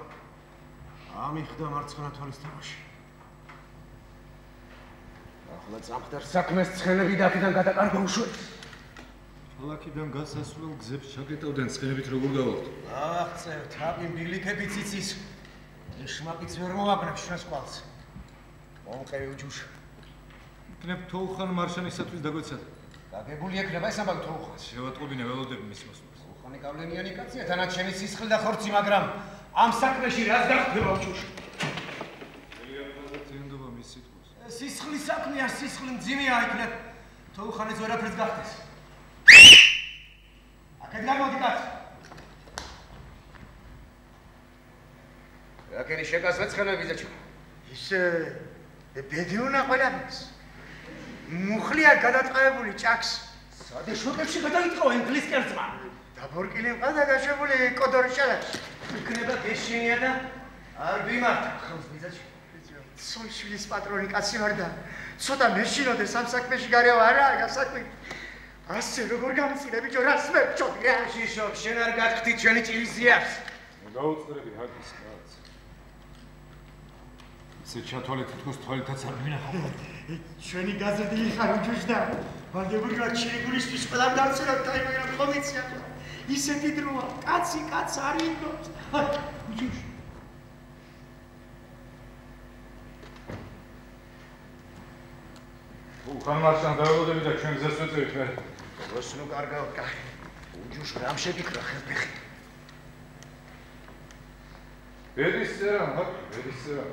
ამიხდა მარცხენა თვალის თამაში. ახლა წამხდარ საქმეს ცხენები და აქედან გადაკარგვა უშუალოდ. ქალაქიდან გასასვლელ გზებს ჩაკეტავდნენ ცხენებით როგორ გავალთ? აღწევთ, აბი ბილიქები ციცის. შმაკიც ვერ მოაბრებს ჩვენს კვალს. მომყევი უჯუშ. იქნებ თოუხან მარშანისათვის დაგვეცადა. გაგებული ექნება ეს ამბავი თოუხანს. შევატყობინე ველოდები მის მოსვლას. თოუხანი გავლენიანი კაცია, თანაც ჩემი სისხლი და ხორცი, მაგრამ ამ საქმეში რას გახდება უჯუშ? თენდობა მის სიტყვას. სისხლი საქმეა, სისხლი მძიმეა იქნებ. თოუხანიც ვერაფერს გახდეს. აქეთ გამოდი კაცი. რაკენი შეგასვე ცხენები ძაჩო. ისე ბედი უნდა ყველაფერს. მუხლია გადაწყებული ჭაქს. სადე შოკებში გადაიტყო ინგლის კერძმა. დაბორკილი მყავდა გაშვებული კოდორის ჭალაში. იქნება გეშინია და არ ბიმართ ხელს ბიძაჩო. სოიშვილის პატრონი კაცი ვარ და ცოტა მეშინოდე სამ საქმეში გარევა არაა გასაკვი. ასე როგორ გამწირე ბიჭო რას მე ჩოდი რა შიშო შენ არ გაგხდი ჩვენი ჭილიზიას. გაუწრები ჰაკის კაც. ისე ჩათვალე თითქოს თვალითაც არ მინახავ. ჩვენი გაზეთი იხარ უჯუშდა. ვაგებული რა ჩირიგულისთვის ყველა დავწეროთ და იმერა კომიცია. ისეთი დროა, კაცი კაც არ იმდოს. უჯუშ. უხან მარშან დაველოდები და ჩვენ გზას ვეწევით მე. როს ნუ კარგავ კაი. უჯუშ რამ შეგიკრა ხელფეხი. ბედის წერა, ხა, ბედის წერა.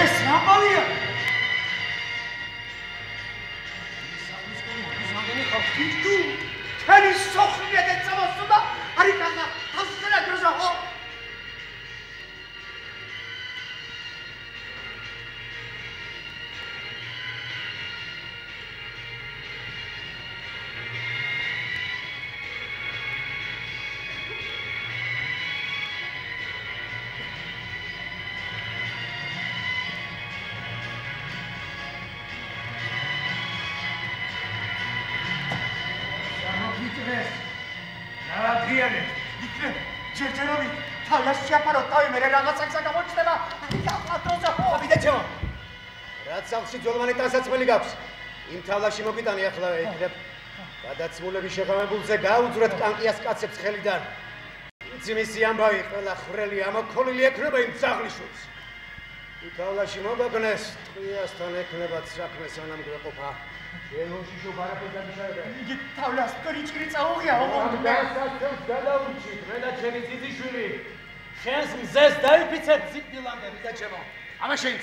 ეს რამალია? თენი მე რაღაცა გამოჩნდება აფატროზა აბიდე ჩემო რაც სახში ძოლმანი დასაწყმელი გაქვს იმ თალაში მოგიტანი ახლა იქნებ გადაცმულების შეღამებულზე გაუძვრეთ კანკიას კაცებს ხელიდან იცი მისი ამბავი ყველა ხრელი ამოქოლილი ექნება იმ ძაღლიშვილს თუ თალაში მოგაგნეს ტყიასთან ექნებათ საქმე სანამ გვეყოფა შენ უშიშო ბარაფერ გამიშავე. იგი თავლას ტრიჭკრი წაუღია, ომო. დასაცემს გადაურჩით, მე და ჩემი ძიძიშვილი. შენს მზეს დაიფიცებ ზიფილანდერი და ჩემო. ამა შენც.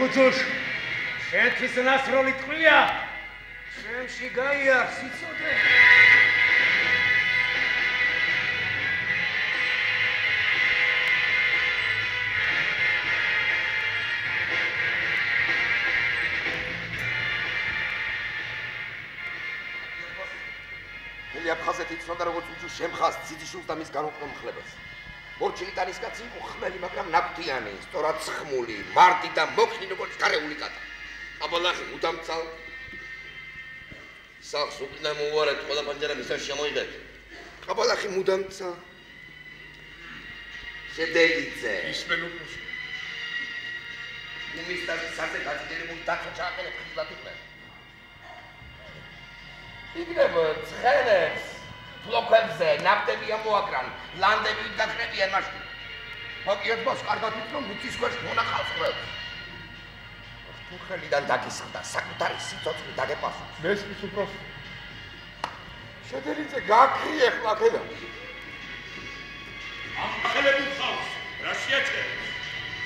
უჯუშ შენთვის ნასროლი ტყვია შენში გაიარ სიცოცხლე ელია ფხაზეთი ცნობდა როგორც უჯუ შემხას ძიძიშულს და მის განუყრომხლებას. მორჩილიტანის კაცი იყო ხმელი, მაგრამ ნაკვთიანი, სწორად ცხმული, მარტი და მოქნი როგორც გარეული კატა. აბალახი უდამცალ სახს უკნა მოუარეთ ყველა პანჯარა მისას შემოიღეთ. აბალახი მუდამცა შედელიძე ისმენ უფროს უმის და სასე გაწერი მულ დახო ჩააყენე ფხიზლად იყვნენ. იქნებ ცხენებს ბლოკებზე ნაფტები ამოაკრან, ლანდები დაგრებიან მაშინ. მოკიოთ ბოს კარგად ვითომ მიწის ქვეშ მონახავს ხრებს. თუ ხელიდან დაგისხდა საკუთარი სიცოცხლე დაგეპასო. მესმის უფროს შედერიძე გაქრიე ხლა ქედა. ამ ხელები ხავს, რა შეაჩერებს?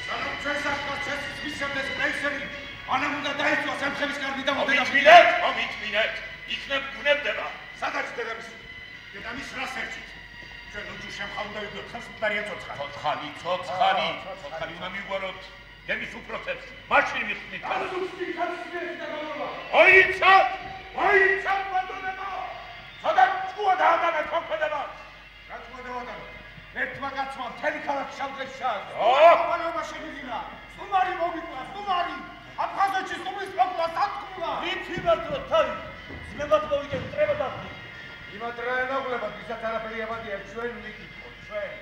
სანამ ჩვენ საქმეს წესს მისცემდეს პრეისერი, ანამ უნდა დაიწვას ამ ხელის კარგი და მოდი თვითეთ, მომიტმინეთ. იქნებ გუნებდება. სადაც დედამის დედამის რას ერჩით? ჩვენ უჯუ შემხალ უნდა ვიგოთ ხელს მტარია ცოცხალი. ცოცხალი, ცოცხალი, ცოცხალი უნდა მიგვაროთ. გემის უპროცესს მაშინ მიხდით. ასუსტი ხალხი და გამოვა. აიცა! აიცა ბატონებო! სადა ჭუა დაადანა თოქედება. რა ჭუა დაადანა? ერთმა კაცმა მთელი ქალაქი ო! ყოლობა შეგიძინა. სტუმარი მოგიწვა, სტუმარი. აფხაზეთში სტუმრის ყოფნა სათქმულა. ვიცი მართლა თავი. ძმებად მოვიგე ტრება დაფი. იმათ რა ენაგლება, ვისაც არაფერი აბადია ჩვენ ვიკითხოთ, ჩვენ.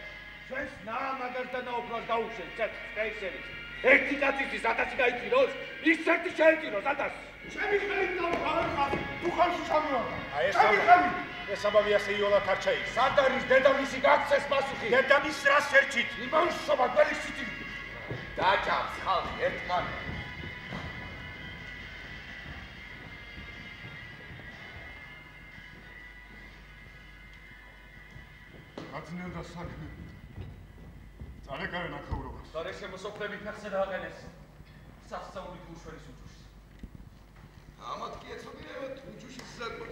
ჩვენს ნაამაგარს და ნაოფლას დაუშვენ, ცეცხ, კაისერის. ერთი კაცისთვის ათასი გაიწიროს, ის ერთი შეიწიროს ათასი. ჩემი ხელი დავხარ, თუ ხალხი ჩამოვა. აი ეს სამი. ეს აბავი ასე იოლად არ ჩაი. სად არის დედამისი გაქცეს პასუხი? დედამის რას ერჩით? იმავსობა ყველის ციტი. დაჭამს ხალხი ერთმან. აცნევდა საქმე. წარეკავენ ახაურობას. დარე შემოსოფლები ფეხზე დააყენეს. სასწაული გუშველის უჯუშს. ამათ კი ეცოდინებათ უჯუშის საკვე.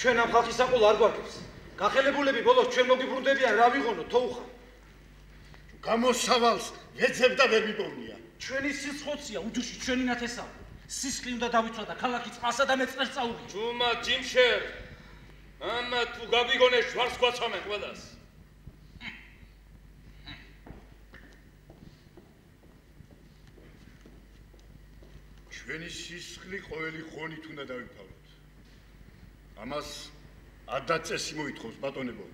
ჩვენ ამ ხალხის საყოლა არ გვარგებს. გახელებულები ბოლოს ჩვენ მოგიბრუნდებიან რა ვიღონო თოუხა. გამოსავალს ვეცებ და ვერ მიპოვნია. ჩვენი სიცხოცია უჯუში ჩვენი ნათესავი. სისხლი უნდა დავიცვა და ქალაქი წყალსა და მეწყერს წაუღი. ჯუმა ჯიმშერ. ამა თუ გაბიგონე შვარს გვაცამენ ყველას. ჩვენი სისხლი ყოველი ხონით უნდა დავიფაროთ. ამას ადაწესი მოითხოვს ბატონებო.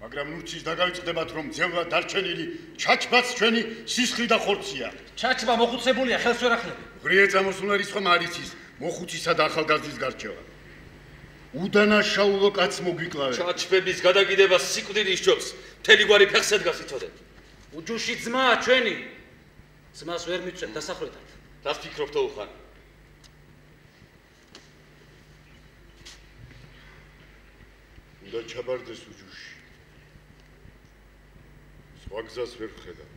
მაგრამ ნურჩის დაგავიწყდებათ რომ ძევლა დარჩენილი ჩაჩბაც ჩვენი სისხლი და ხორცია. ჩაჩბა მოხუცებულია ხელს ვერ ახლები. ღრიე წამოსულნარის ხომ არ იცის მოხუცისა და ახალგაზრდის გარჩევა. უდანაშაულო კაც მოგვიკლავენ. ჩაჩბების გადაგიდება სიკვდილი ისჯობს. მთელი გვარი ფეხზე დგას იცოდეთ. უჯუში ძმაა ჩვენი. ძმას ვერ მიწვევ დასახლებად. რას ფიქრობ თო უხარ? უნდა ჩაბარდეს უჯუში. სხვა გზას ვერ ხედავ.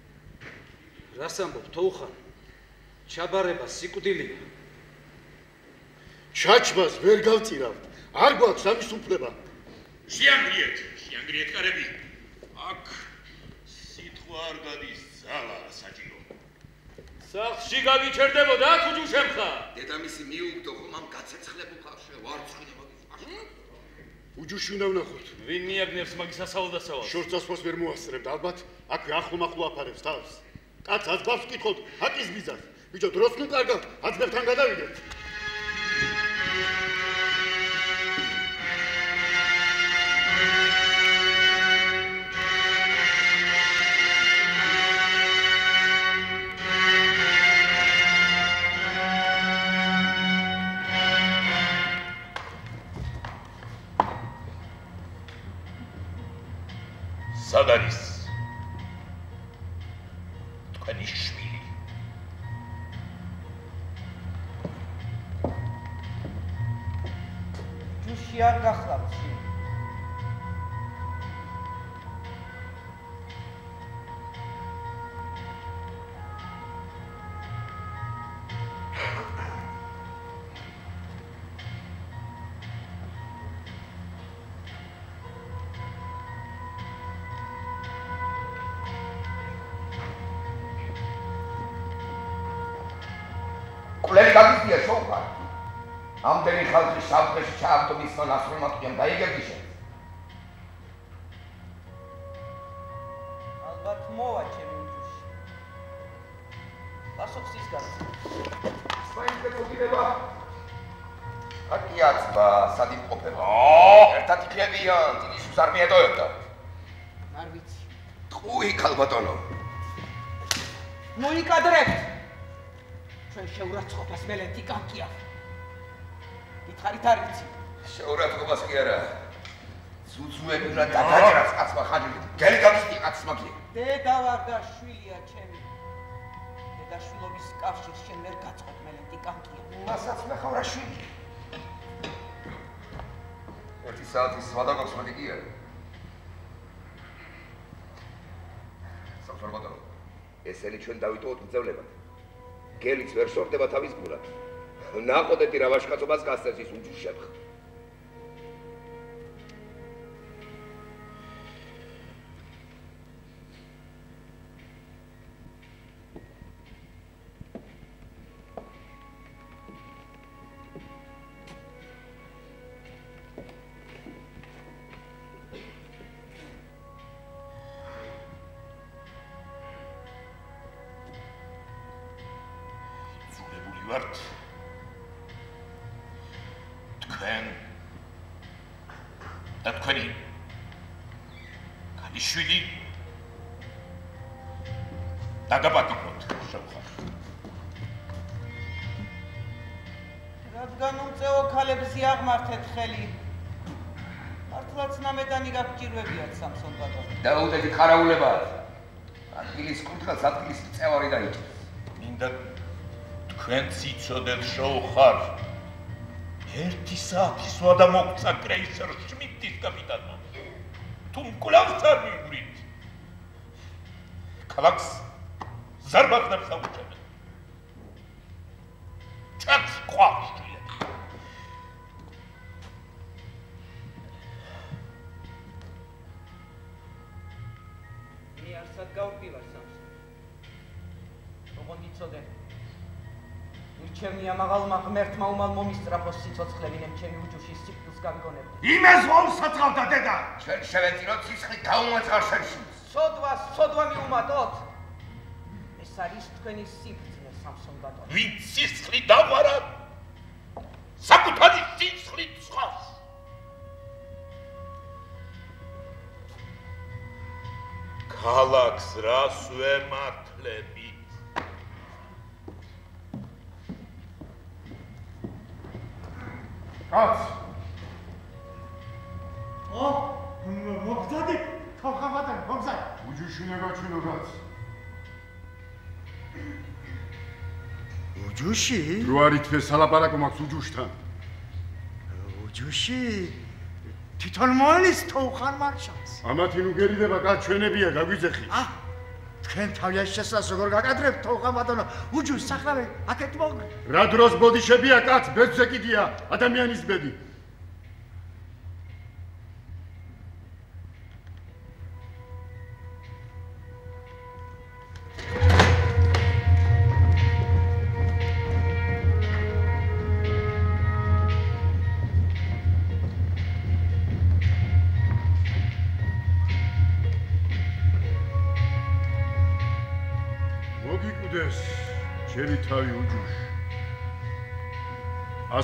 რას ამბობ თო უხარ? ჩაბარება სიკვდილია. ჩაჩბას ვერ გავწირავთ. არ გვაქვს ამის უფლება. შეანგრიეთ, შეანგრიეთ კარები. აქ სიტყვა არ გადის ძალა საჭირო. სახში გავიჩერდებოდა თუჯუ შემხა. დედამისი მიუგდო ხომ ამ გაცეცხლებულ ხალხში ვარცხინე მაგის. უჯუში უნდა ვნახოთ. ვინ მიაგნებს მაგის ასაულდასავალს? შორწასვას ვერ მოასწრებთ, ალბათ აქ ახლო-მახლო აფარებს თავს. კაცს გვაქვს კითხოთ, აკის ბიძას. ბიჭო, დროს ნუ კარგა, აცნებთან გადავიდეთ. სად არის თქვენი ტყუი ქალბატონო. მოიკადრებთ ჩვენ შეურაცხყოფას მელენტი კანკია ითხარით არ ვიცი შეურაცხყოფას კი არა. ცუცუები უნდა დადაჭრას კაცმა ხაჯებით. გელი გამისტი კაცმა კი. დედა ვარ და შვილია ჩემი დედაშვილობის კავშირს შენ ვერ გაწყობ მელენტი კანკია მასაც მეხავრა შვილი. საათის სხვა და გვაქვს მეტი კი არა. საფორმატო. ესენი ჩვენ დავიტოვოთ მძევლებად. გელიც ვერ შორდება თავის გულად. ნაყოდეთი რა ვაშკაცობას გასცეს ის უჯუშ საათი სვა და მოგცა კრეისერ ჩვენ შევეწიროთ სისხლი გაუმოწყარ შენში სოდვა სოდვა მიუმატოთ. ეს არის თქვენი სიბრძნე სამსონ ბატონო ვინ სისხლი დაგვარა საკუთარი სისხლი ცხავს ქალაქს რას ვემართლები კაც ო მოგზადი? თოხამატე მოგზადი. უჯუშინა გაჩვენო კაც უჯუში? რო არის თვე სალაპარაკო მაქვს უჯუშთან. უჯუში? თვითონ მოელის თოხან მარშალს ამათი ნუ გერიდება კაც ჩვენებია გაგვიძეხი. აა თქვენ თავის შესაძლოს როგორ გაკადრებთ თოხა ბატონო უჯუს სახავე აკეთ მოგ რა დროს ბოდიშებია კაც ბედზე კიდია ადამიანის ბედი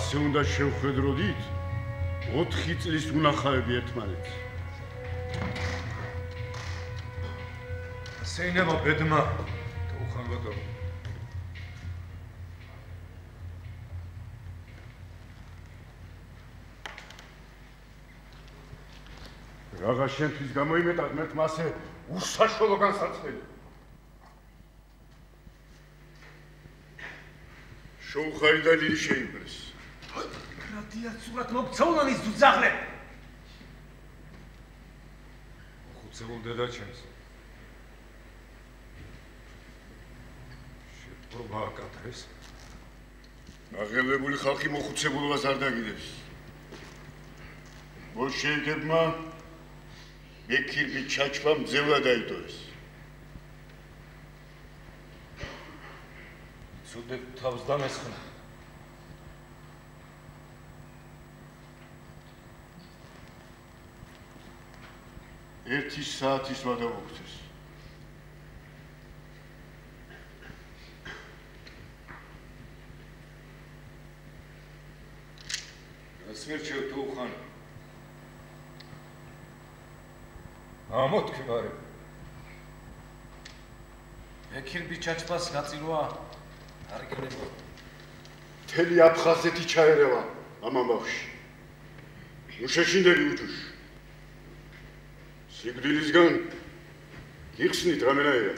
ასე უნდა შევხედროდით 4 წლის უნახავები ერთმანეთს. სეინება ბედმა თუხან ბატონო. რაღა შენთვის გამოიმეტა მერტ მასე უსაშუალო განსაცდელი. შოუხარი და ლილი შეიმბრეს. რადია სულად მოგცაულან ის ძაღლე. ხუცებულ დედა ჩემს. შეპრობა აკატრეს. აღელებული ხალხი მოხუცებულობას არ დაგიდებს. მოშენგებმა მეკირბი ჩაჩვა მძელა დაიტოვეს. ცუდე თავს დამესხნა. ერთი საათის ვადა მოგწეს. ასმერჩევ თუ ხან. ამოთქი ბარე. ეკირბი ჩაჩბას გაწირვა არიგრება თელი აფხაზეთი ჩაერევა ამან ბავში ნუ შეშინდები Սիգրիլիզգան, գիխսնի տրամենայը։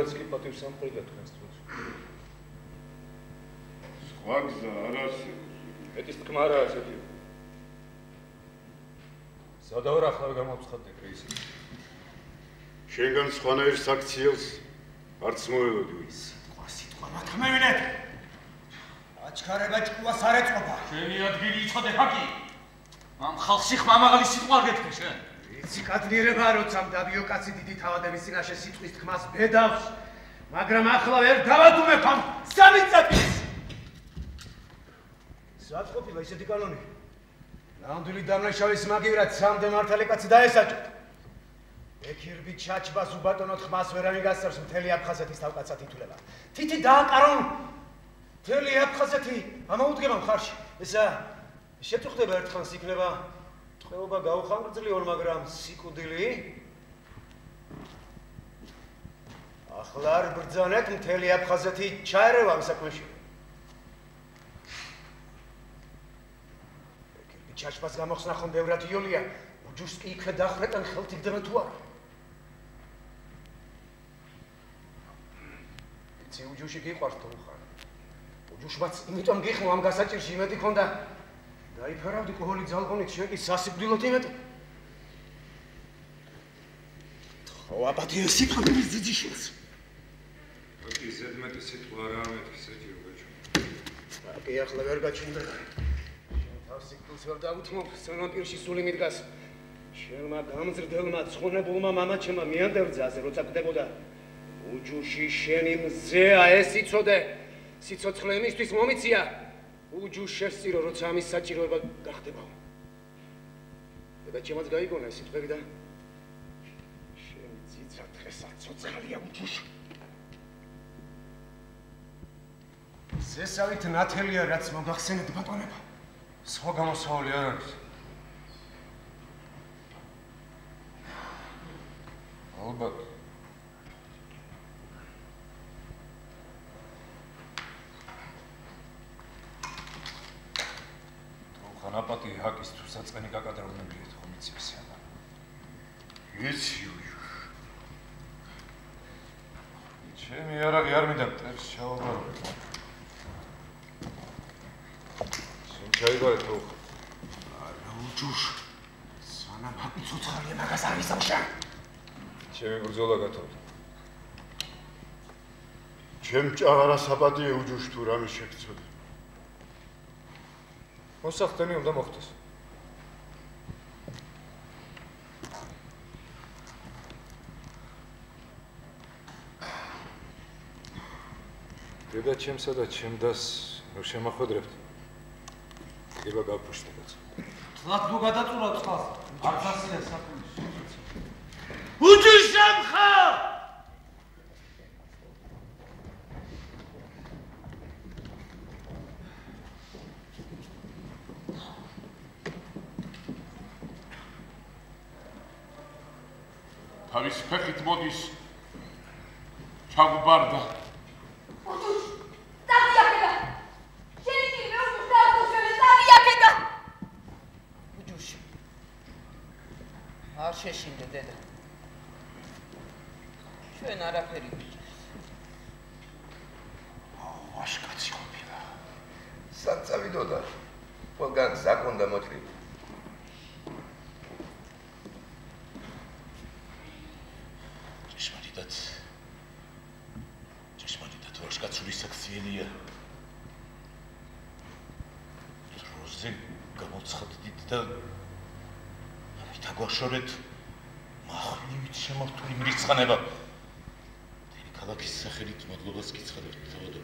ფიქრებაც კი პატივს ამყრიდა თქვენს თვალში. სხვა გზა არ არსებობს. მეტის თქმა რა ასეთი. სადავარ ახლა გამოცხადდე კრეისი. შენგან სხვანაირ საქციელს არც მოელოდი ის. სიტყვა სიტყვა მათმევინეთ. აჩქარება ჭკუას არ ეწყობა. შენი ადგილი იცოდე ხაკი. ამ ხალხში ხმამაღალი სიტყვა არ გეთქე შენ. იცი კადნიერება როცა მდაბიო კაცი დიდი თავადების წინაშე სიტყვის თქმას ბედავს. მაგრამ ახლა ვერ დავადუმებ ამ სამი წაკის. სად ყოფილა ისეთი კანონი? ნამდვილი დამნაშავის მაგივრად სამდე მართალი კაცი დაესაჭოთ. ეკირბი ჩაჩბას უბატონოთ ხმას ვერავინ გასწევს მთელი აფხაზეთის თავკაცად ითვლება. თითი დააკარონ მთელი აფხაზეთი ამოუდგება მხარში. ესა შეწუხდება ერთხანს იქნება ტყვეობა გაუხანგრძლივ, მაგრამ სიკვდილი ახლა არ ბრძანეთ მთელი აფხაზეთი ჩაერევა ამ საქმეში. ჩაჩბას გამოხსნა ხომ ბევრად იოლია. უჯუშს კი იქვე დახრეტან ხელთ იგდება თუ არა? იცი უჯუში გიყვარს თუ ხარ? უჯუშმაც იმიტომ გიხმო ამ გასაჭირში იმედი ქონდა. დაიფარავდი ყოველი ძალგონით შენ კი სასიკვდილოდ იმედი. ხო, აპათია სიტყვების ძიძი შენს. აკი ზედმეტი სიტყვა არ ამეთი საჭირო გაჩვენ. აკი ახლა ვერ გაჩვენდა. სიკვდილს ვერ დაუთმობ, სანაპირში სული მიდგას. შენმა გამზრდელმა ცხონებულმა მამაჩემმა მიანდერძაზე როცა კვდებოდა უჯუში შენი მზეა ეს იცოდე სიცოცხლე იმისთვის მომიცია უჯუშ შესწირო როცა ამის საჭიროება გახდება და ჩემაც გაიგონა ეს სიტყვები და შენი ძიძა დღესაც ცოცხალია უჯუშ ზესავით ნათელია რაც მოგახსენეთ ბატონებო სხვა გამოსავალი არ არის. ალბათ. თუ ხანაპატი ჰაკის თუ საწყენი გაკადროვნებიეთ ისე არა. იცი უჯუ. ჩემი არაღი არ მინდა ტერს ჩავაბარო. ჩაიგარე თუ არა უჯუშ სანამ აკი ცოცხალია მაგას არის ამშა ჩემი ბრძოლა გათხოვდა ჩემ ჭაღარა საპატიე უჯუშ თუ რამე შეგწოდე მოსახდენი უნდა მოხდეს დედა ჩემსა და ჩემ დას ნუ შემახვედრებთ იგება გაფუშტებაც. თლათ ნუ გადაწურავ წყალს. არც ასია საქმეში. უჯუშამ ხარ! თავის ფეხით მოდის. ჩაგუბარდა შეშინდე დედა. ჩვენ არაფერი ვაშკაცი ყოფილა. სად წავიდოდა ყველგან ზაკონდა მოთლი ჭეშმარიტად ჭეშმარიტად ვაშკაცური საქციელია როზე გამოცხადდით და თაგვაშორეთ მახვილივით შემართული მრიცხანება თელი ქალაქის სახელით მადლობას გიცხადებთ თავადო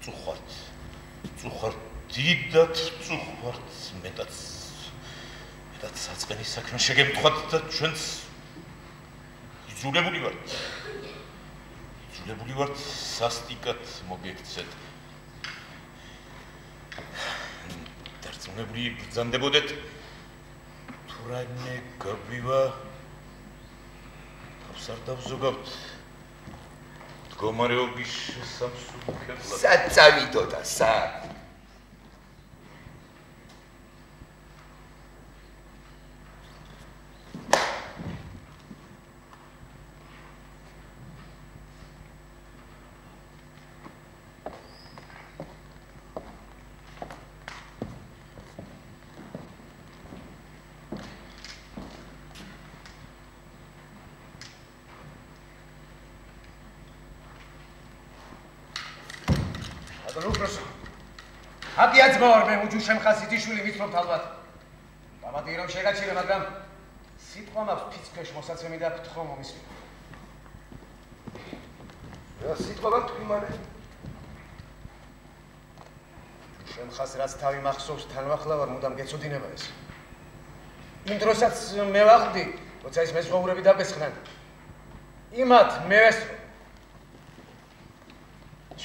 წუხვართ წუხვართ დიდად წუხვართ მეტად მეტად საწყენის საქმე შეგემთხვათ და ჩვენც იძულებული ვართ იძულებული ვართ სასტიკად მოგექცეთ. დარწმუნებული ბრძანდებოდეთ რაიმე გაგვივა თავს არ დავზოგავთ მდგომარეობის შესამსუბუქებლად სად წავიდოდა სად სულ უბრალოდ აკი შემხასი ძიშვილი მიცნობთ ალბათ გამადი რომ შეგაჩერე მაგრამ სიტყვა მაქვს ფიცქეშ მოსაცემი და ფთხო მომისმი რა სიტყვა გაქვთ იმანე შემხას რაც თავი მახსოვს თანვახლა ვარ მუდამ გეცოდინება ეს. იმ დროსაც მე ვახდი როცა ის მეზღვაურები დაგესხნენ იმათ მე ვესწრო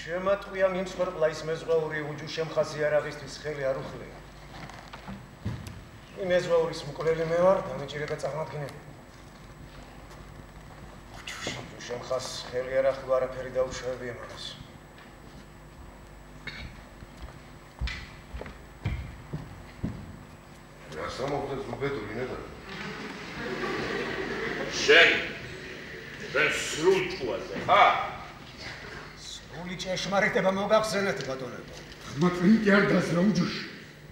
ჩემმა თქვია მიმსხვერპლა ის მეზღვაური უჯუ შემხაზი არაღისთვის ხელი არ უხლია. იმ მეზღვაურის მკვლელი მე ვარ, დამეჭირება წარმოგიდგენე. უჯუ შემხაზ ხელი არ ახლა არაფერი დაუშავებია მაგას. რა სამოხდეს მობედური ნედა? შენ შენ სრულ ჭუაზე ხა? სრული ჭეშმარიტება მოგახსენეთ ბატონებო. მაგრამ კი არ გასრა უჯუში.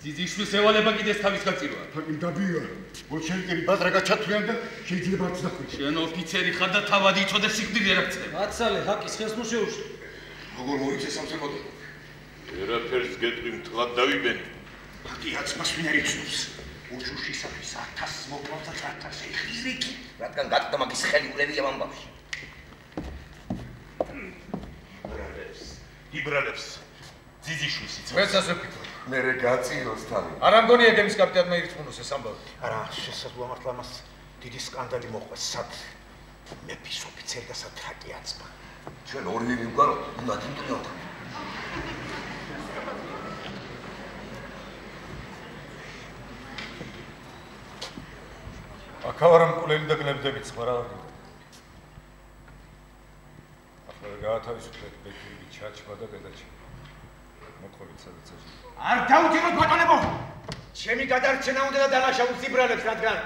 ძიძიშვილს ევალება კიდეს თავის გაწირვა. ფაკი დაბია. ბოლშევიკები ბაზრა გაჩათვლიან და შეიძლება არც დახვი. შენ ოფიცერი ხარ და თავად იწოდე სიკვდილი ერაქცე. მაცალე ჰაკის ხელს მოშეუშ. როგორ მოიწე სამსებოდო? ერაფერს გეტყვი მთლად დავიბენი. ფაკი აცმას ვინ არ იცნობს. უჯუშისათვის 1000 მოკლავდა 1000 ეხირიკი. რადგან გატდომაკის ხელი ულევია ამბავში. იბრალებს ძიძიშვილს იცავს. მეც ასე ვფიქრობ. მე რე გაწიროს თავი. არ ამგონია გემის კაპიტანმა ირწმუნოს ეს ამბავი. არა, შესაძლოა მართლა მას დიდი სკანდალი მოხდა სად მეფის ოფიცერი და სად რაკი აცმა. ჩვენ ორივე მივგაროთ, უნდა თვითონოთ. აქავარ მკვლელი და გნებდებით სხვა რა ვარ. ახლა გაათავისუფლეთ ბექირი ჩაჩმა და გადაჭი. მოყოლით სადაც ეს. არ დაუჭიროთ ბატონებო. ჩემი გადარჩენა უნდა და დანაშაულ ციბრალებს რადგან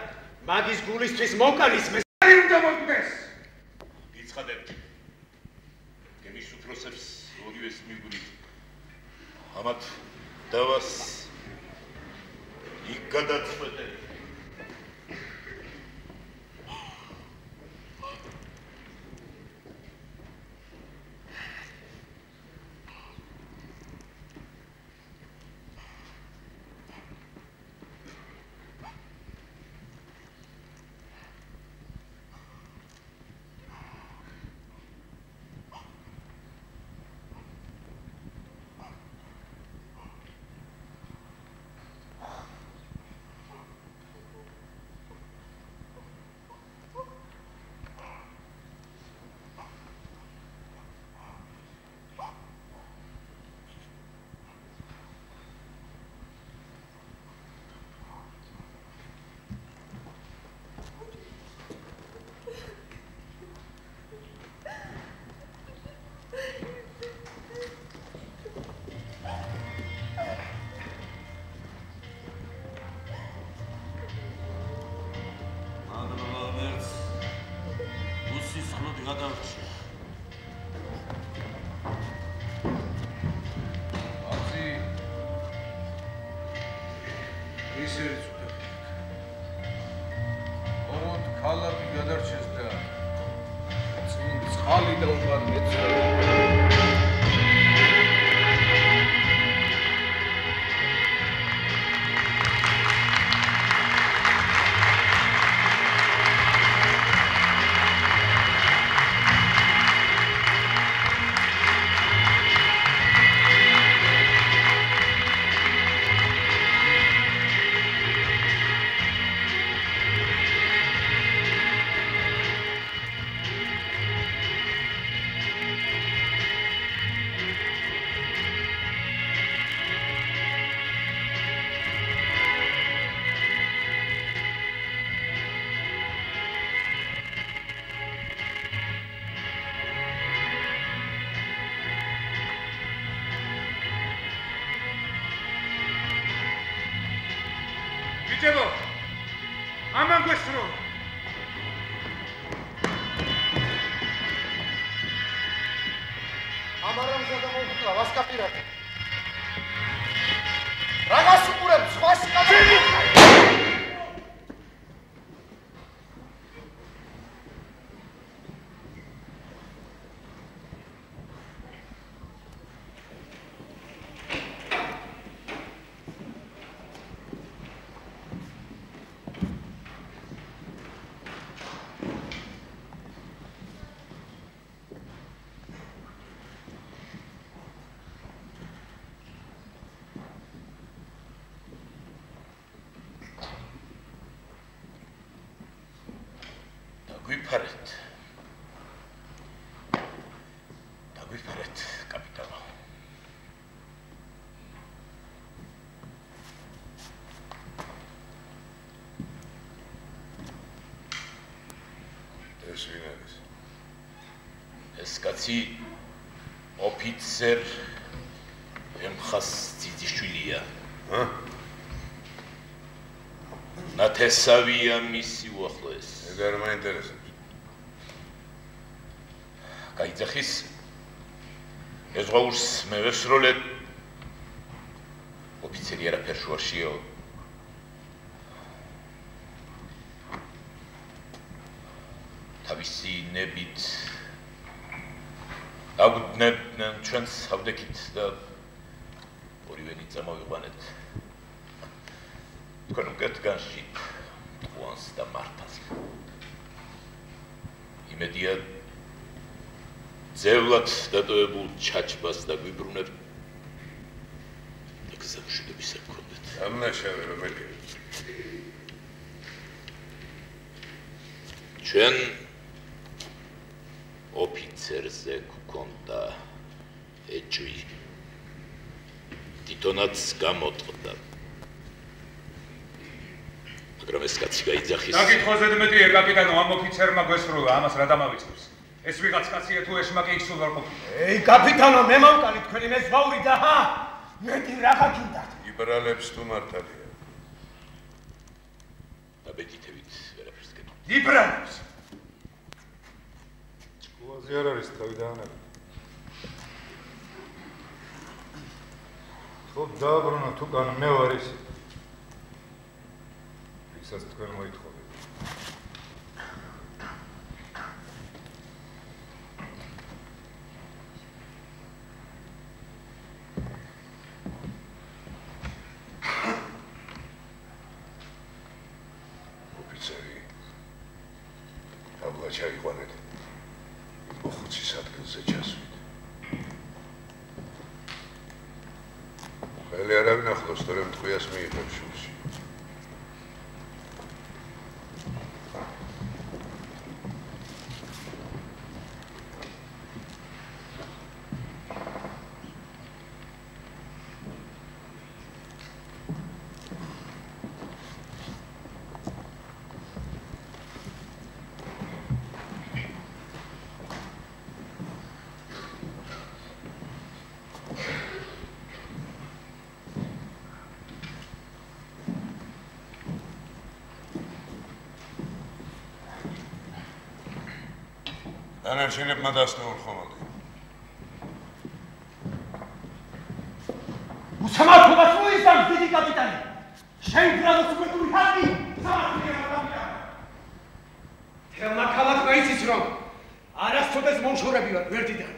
მაგის გულისთვის მოკალის მე უნდა მოკვდეს. გიცხადებ. გემის უფროსებს ორივეს მიგვიდით. ამათ დავას იქ გადაწყვეტე. დაგვიფარეთ. დაგვიფარეთ, კაპიტანო. ეს ვინ არის? ეს კაცი ოფიცერ ემხას ძიძიშვილია. ჰა? ნათესავია მისი უახლოეს. ეგ არ მაინტერესებს. გაიძახის ეს ღაურს მე ვესროლებ ოფიცერი არაფერ შუაშიო ჩაჩბას და გვიბრუნებ. ეგზამშუდების ეკონდეთ ამნაშავე რომელია ჩვენ ოფიცერზე გქონდა ეჭვი. თვითონაც გამოტყდა. მაგრამ ეს კაცი გაიძახის. დაკითხვაზე მეტი ერ კაპიტანო ამ ოფიცერმა გვესროლა ამას რა დამავიწყებს ეს ვიღაც კაცია თუ ეშმაკი იქ სულ არ ყოფილა? ეი კაპიტანო მე მოვკალი თქვენი მეზღვაური და ჰა! მეტი რა გაგინდათ იბრალებს თუ მართალია? და ბედითებით ვერაფერს გეტყვით იბრალებს ჭკუაზე არ არის თავი დაანები ხო დააბრუნა თუ კან მე ვარ ის ისაც თქვენ მოითხოვეთ ოფიცერი აბლა ჩაიყვანეთ მოხუცის ადგილზე ჩასვით ხელი არავინ ახლოს თორემ ტყვიას მიიღებ შულში დანარჩენებმა დასტეულ ხომალდი უსამართლობას მოისწამს დიდი კაპიტანი! შენ ბრალოს უკეთური ხალხი სამართლია კაპიტანი თელმა ქალაქმა იცის რომ არასოდეს მონშორები ვარ ვერდიდან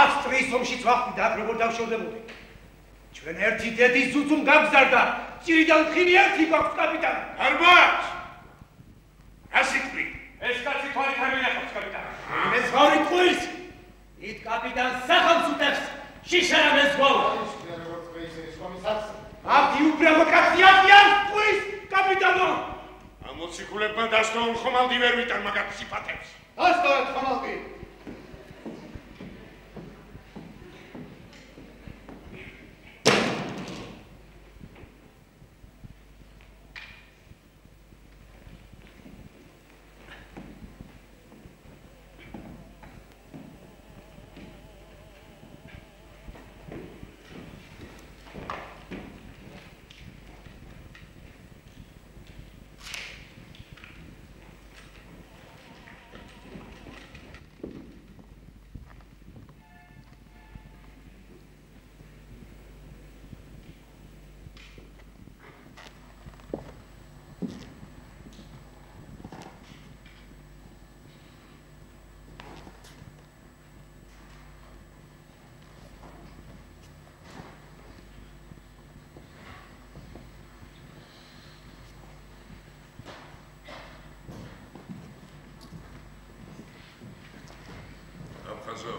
ავსტრიის ომშიც ვახდი და აქ როგორ დავშორდებოდი ჩვენ ერთი დედის ზუძუმ გაგზარდა ჭირიდან ხილი ერთი გვაქვს კაპიტანი არბაც ასე თქვი ეს კაცი თვალი ხარბი ახავს კაპიტანი მე ზღარი ტყვის ით კაპიტანს სახელს უტევს შიშარა მე ზღაური აბი უბრალო კაცი აბიან ტყვის კაპიტანო ამოციქულებმა დასტეულ ხომალდი ვერ ვიტან მაგათ სიფათებს ასტავეთ ხომალდი აფხაზო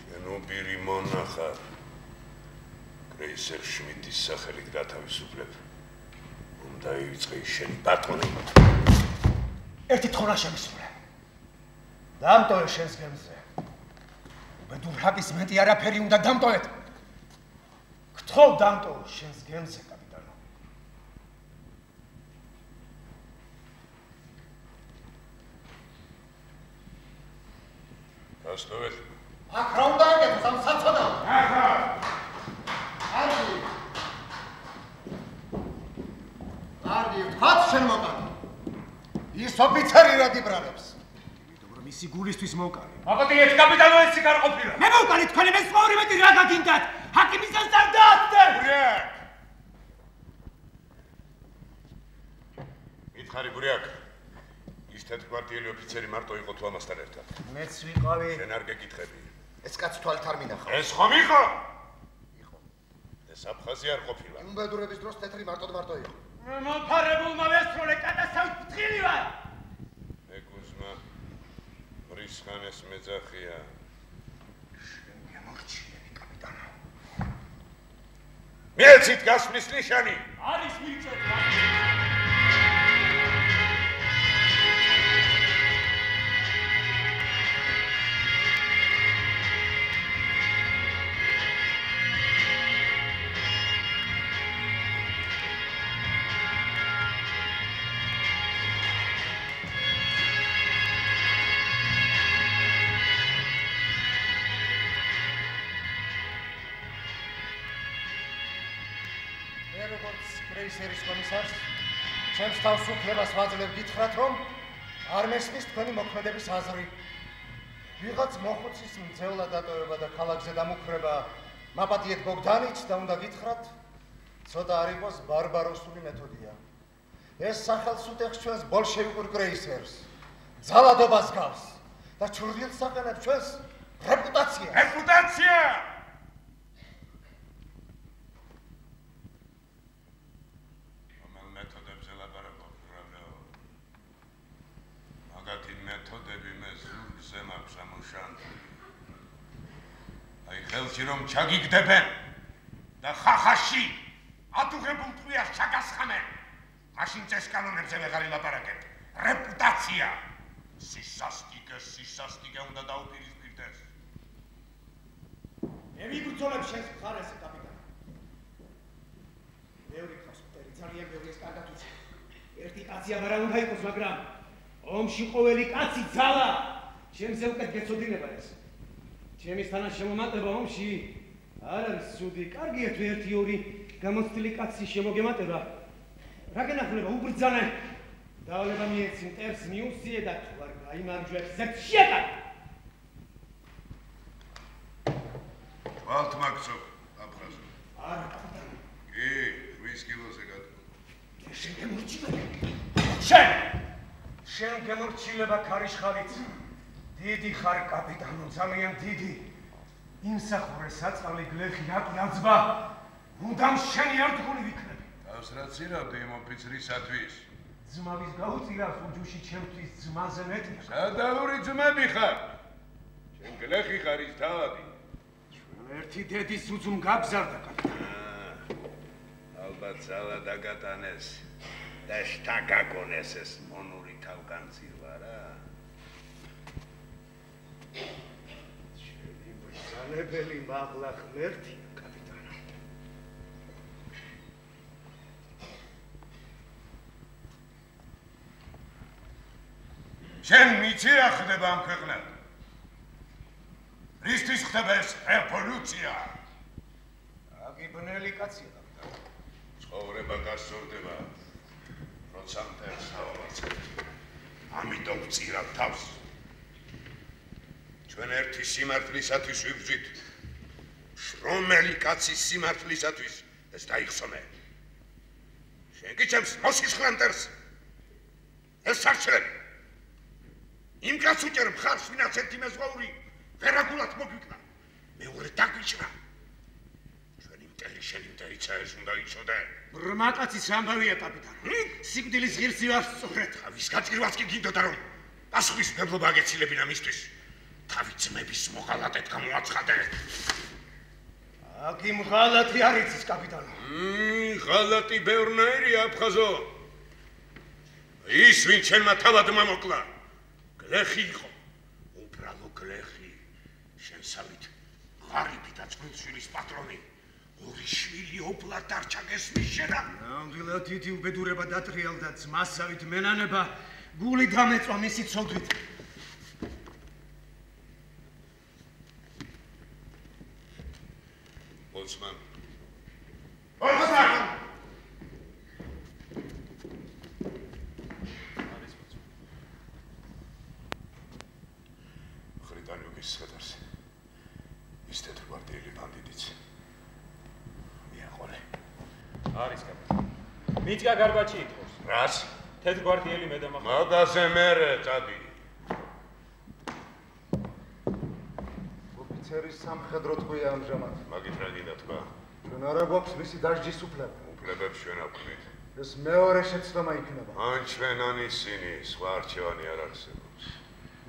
შენ უბირი მონახარ კრეი კრეისერ შმიდტის სახელით გათავისუფლებ. უნდა ივიწყე შენი ბატონი. ერთი თხოვნა შემისურე. დამტოვე შენს გემზე. უბედურ ჰაკის მეტი არაფერი უნდა დამტოვეთ. გთხოვ დამტოვე შენს გემზე, კაპიტანო. გასტოვეთ. აქ რა უნდა აკეთოს ამ საცოდავ? ახლა. არგი. არგი, ვთქვათ შენ მოკან. ის ოფიცერი რა დიბრალებს? იმიტომ ისი გულისთვის მოკალი. აპატიეთ კაპიტანო ეს იქ არ ყოფილა. მე მოკალი თქვენი მე სწორი მეტი რა გაგინდათ? ჰაკიმისას არ დაასწრე. ბრიაკ. მითხარი ბრიაკ. ის თეთრგვარდიელი ოფიცერი მარტო იყო თუ ამასთან ერთად? მეც ვიყავი. შენ არ გეკითხები. ეს კაცი თვალით არ მინახავს. ეს ხომ იყო? იყო. ეს აფხაზი არ ყოფილა. უმბედურების დროს თეთრი მარტოდ მარტო იყო. მე მომფარებულმა ვესროლე კატასავით ფთხილი ვარ. კუზმა ბრისხანეს მეძახია. შენ გემორჩიები კაპიტანო. მიეცით გასვლის ნიშანი. არის მიწოდი. თავისუფლებას ვაძლევ გითხრათ რომ არ მესმის თქვენი მოქმედების აზრი. ვიღაც მოხუცის მძევლა დატოვება და ქალაქზე დამუქრება მაპატიეთ ბოგდანიც და უნდა გითხრათ ცოტა არ იყოს ბარბაროსული მეთოდია. ეს სახელს უტეხს ჩვენს ბოლშევიკურ კრეისერს ძალადობას გავს და ჩრდილს საყენებს ჩვენს რეპუტაციას. რეპუტაცია ხელში რომ ჩაგიგდებენ და ხახაში ატუღებულ ტყვიას ჩაგასხამენ მაშინ წესკანონებზე ვეღარ ილაპარაკებ რეპუტაცია სისასტიკე სისასტიკე უნდა დაუპირისპირდეს მე ვიბრძოლებ შენს მხარეს, კაპიტანი. მეორე ხავს მტერი, ძალიან ბევრი ეს კარგად ვიცი. ერთი კაცი აღარა უნდა იყოს, მაგრამ ომში ყოველი კაცი ძალა. ჩემზე უკეთ გეცოდინება ეს. ჩემი თანაშემომატება ომში არ არის სუდი. კარგია თუ ერთი ორი გამოცდილი კაცი შემოგემატება. რა გენახულება უბრძანე. დავალება მიეცი მტერს მიუსიე და თუ არ გაიმარჯვებს, ზეთ შეაკატე. ვალთ მაგცობ აფხაზო არა, კაპიტანი. კი 8 კილოზე გადმო შენ გემორჩილება. შენ შენ გემორჩილება ქარიშხალით. დიდი ხარ კაპიტანო, ძალიან დიდი. იმსახურე საწყალი გლეხი აკი აძბა. მუდამ შენი ერთგული ვიქნები. თავს რა ცირავდი იმ ოფიცრისათვის ძმავის გაუწირავს უჯუში ჩემთვის ძმაზე მეტი. სადაური ძმები ხარ შენ გლეხი ხარ ის თავადი ერთი დედის უძუმ გაბზარდა კაპიტანი. ალბათ ძალა დაგატანეს და შტაგაგონეს ეს მონური თავგანწირვა რა შენი ბრძანებელი მაღლა ღმერთია კაპიტანო. შენ მიცი რა ხდება ამ ქვეყნად? რისთვის ხდება ეს რევოლუცია აგიბნელი კაცია ცხოვრება გასწორდება როცა მტერს ავაწყებ ამიტომ ვწირავ თავს ჩვენ ერთი სიმართლისათვის ვიბრძვით შრომელი კაცის სიმართლისათვის. ეს დაიხსომე. შენ კი ჩემს მოსისხლ მტერს ეს სარჩელები იმ კაც უჭერ მხარს ვინაც ერთი მეზღვაური ვერაგულად მოგვიკნა მეორე დაგვიჭრა. ჩვენი მტერი შენი მტერიცა ეს უნდა იცოდე. ბრმა კაცის ამბავია კაპიტანო. სიკვდილის ღირსი არ სწორედ. თავის გაჭირვას კი გინდოდა რომ პასუხის მფლობა აგეცილებინა მისთვის თავი ძმების მოღალატედ გამოაცხადე აგი მღალათი არ იცის კაპიტანო. მმ, ღალატი ბევრნაირი აფხაზო. ის ვინ ჩემმა თავადმა მოკლა. გლეხი იყო. უბრალო გლეხი. შენსავით ღარიბი და წყვილშვილის პატრონი. ორი შვილი ოპლა დარჩა გესმის შედა. ნამდვილად დიდი უბედურება დატრიალდა ძმასავით მენანება. გული დამეწვა მისი ცოდვით. ბოლცმან. ბოლცმან! ხრიტანიუკის შედარს. ის თეთრგვარდიელი ბანდიტიც. მიაყოლე. არის კაპიტანი. მიწა გარბაჩი ითხოვს. რას? თეთრგვარდიელი მედამახ. მაგაზე მერე წადი. ოფიცერის სამხედრო თქვია ამჟამად. მაგით რა გინდა თქვა? ჩვენ არა გვაქვს მისი დასჯის უფლება. უფლებებს ჩვენ აქვთ. ეს მეორე შეცდომა იქნება. ან ჩვენ ან ისინი სხვა არჩევანი არ არსებობს.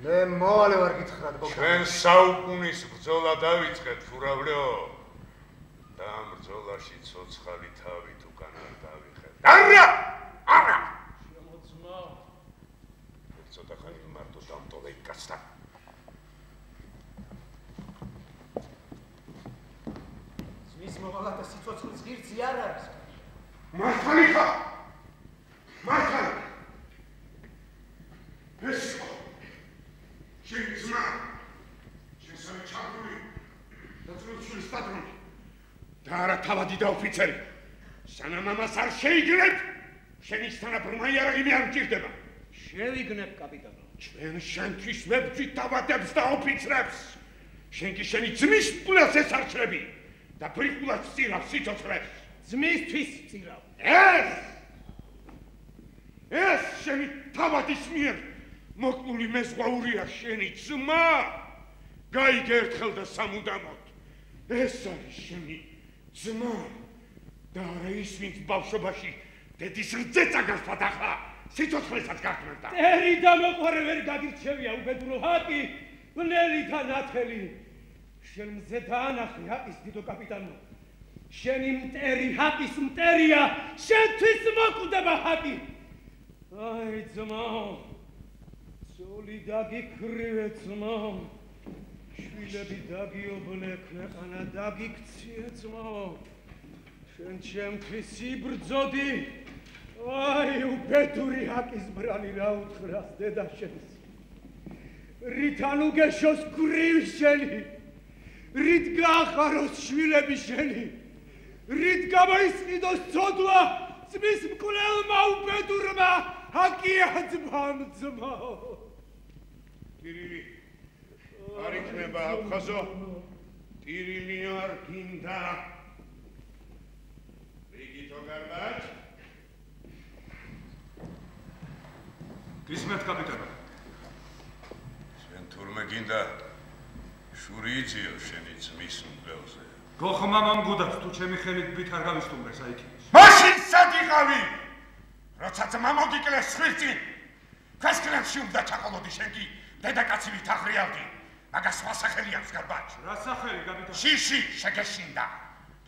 მე მოვალე ვარ გითხრათ გოგო. ჩვენ საუკუნის ბრძოლა დავიწყეთ, ურავლიო. და ამ ბრძოლაში ცოცხალი თავით უკან არ დავიხეთ. არა! არა! შემოძმა. ცოტა ხანი მარტო დამტოვე იქ კაცთან. მოვალა და სიცოცხლის ღირსი არ არის. მართალი ხარ? მართალი. ეს იყო. შენი ძმა. შესაძლოა ჩაგული. და ძროშის პატრონი. და არა თავადი და ოფიცერი. სანამ ამას არ შეიგნებ, შენი თანაბრმა იარაღი მე არ მჭირდება. შევიგნებ კაპიტანო. ჩვენ შენთვის ვებჭვით თავადებს და ოფიცრებს. შენ კი შენი ძმის პლას ესარჩები და ბრიკულად წირავ სიცოცხლეს. ძმისთვის წირავ. ეს ეს შენი თავადის მიერ მოკლული მეზღვაურია შენი ძმა. გაიგე ერთხელ და სამუდამოდ. ეს არის შენი ძმა. და არა ის ვინც ბავშვობაში დედის რძეცა გასფათახა. სიცოცხლესაც გართმევდა. ერი და მოყარე ვერ გაგირჩევია უბედურო ჰაკი, ბნელი და ნათელი. შენ მზე დაანახი ჰაკის დიდო კაპიტანო. შენი მტერი ჰაკის მტერია, შენთვის მოკვდება ჰაკი. აი ძმა. ძოლი დაგიქრივე ძმა. შვილები დაგიობლე ქვეყანა დაგიქციე ძმა. შენ ჩემთვის იბრძოდი. აი უბედური ჰაკის ბრალი რა უთხრას დედა შენს. რითან უგეშოს გრივი შენი. რით გაახაროს შვილები შენი. რით გამოისყიდოს ცოდვა ძმის მკვლელმა უბედურმა ჰაკია ძმამ ძმაო. ტირილი არ იქნება აფხაზო. ტირილი არ გინდა. რიგითო გარბაჩ გისმენთ კაპიტანო. შენ თურმე გინდა შური იძიო შენი ძმის მგელზე. გოხმამამ გუდაც თუ ჩემი ხელით ბით არ გავისტუმრეს აი იქ. მაშინ სად იყავი? როცა ძმა მოგიკლეს ხვირწი. ფესკლებში უნდა ჩაყოლოდი შენ კი დედაკაცივით აღრიავდი. მაგას სხვა სახელი აქვს გარბაჩ. რა სახელი კაპიტანო? შიში შეგეშინდა.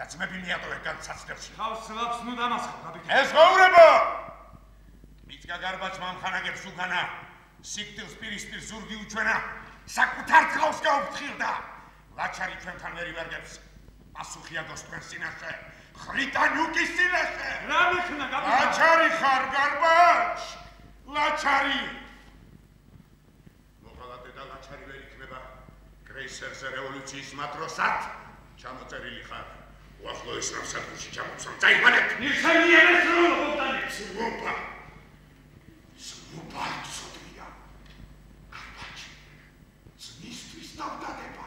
და ძმები მიატოვე განცაცდებში. ხავს ლაფს ნუ დამასხო კაპიტანო. ეს ღოურებო! მიწკა გარბაჩმა ამხანაგებს უგანა. სიკტილს პირისპირ ზურგი უჩვენა. საკუთარ თავს გაუფრთხილდა. ლაჩარი ჩვენთან ვერ ივერგებს. პასუხი აგოს თქვენ წინაშე. ხრიტანიუკის წინაშე. რა მექნა კაპიტანო? ლაჩარი ხარ გარბაჩ. ლაჩარი. მოყალატე და ლაჩარი ვერ იქნება. კრეისერზე რევოლუციის მატროსად ჩამოწერილი ხარ. უახლოეს ნავსადგურში ჩამოცამ. წაიყვანეთ. ნიხენიერეს რომ ბოგდანი. სმოპა. სმოპა ცოტია. გარბაჩ. დავდადება.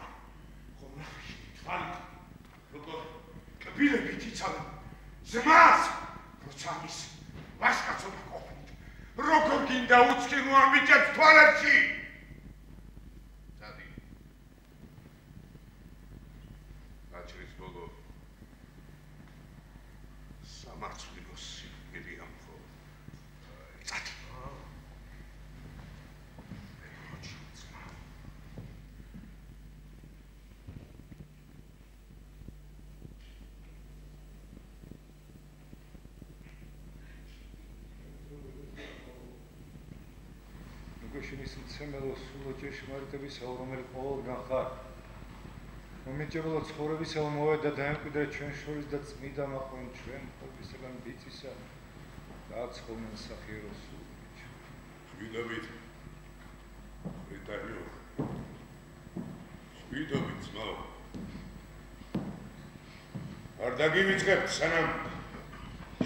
ხომრაში თვალი. როგორ კბილებით იცავენ. ძმას როცა ის ვაშკაცობა ყოფილით. როგორ გინდა უცხინო ამიჭებს თვალებში? დადი. გაჩრის ბოლო სამართლოს შენი სიცემელო სულო ჭეშმარიტებისა რომელიც ყოველგან ხარ მომეჭებულა ცხოვრებისა მომედა დაემკვიდრე ჩვენ შორის და წმიდა მაყონ ჩვენ ყოფისგან ბიცისა გააცხოვნენ სახირო სული შვიდობით ბრიტანიო შვიდობით ძმაო. არ დაგივიწყებთ სანამ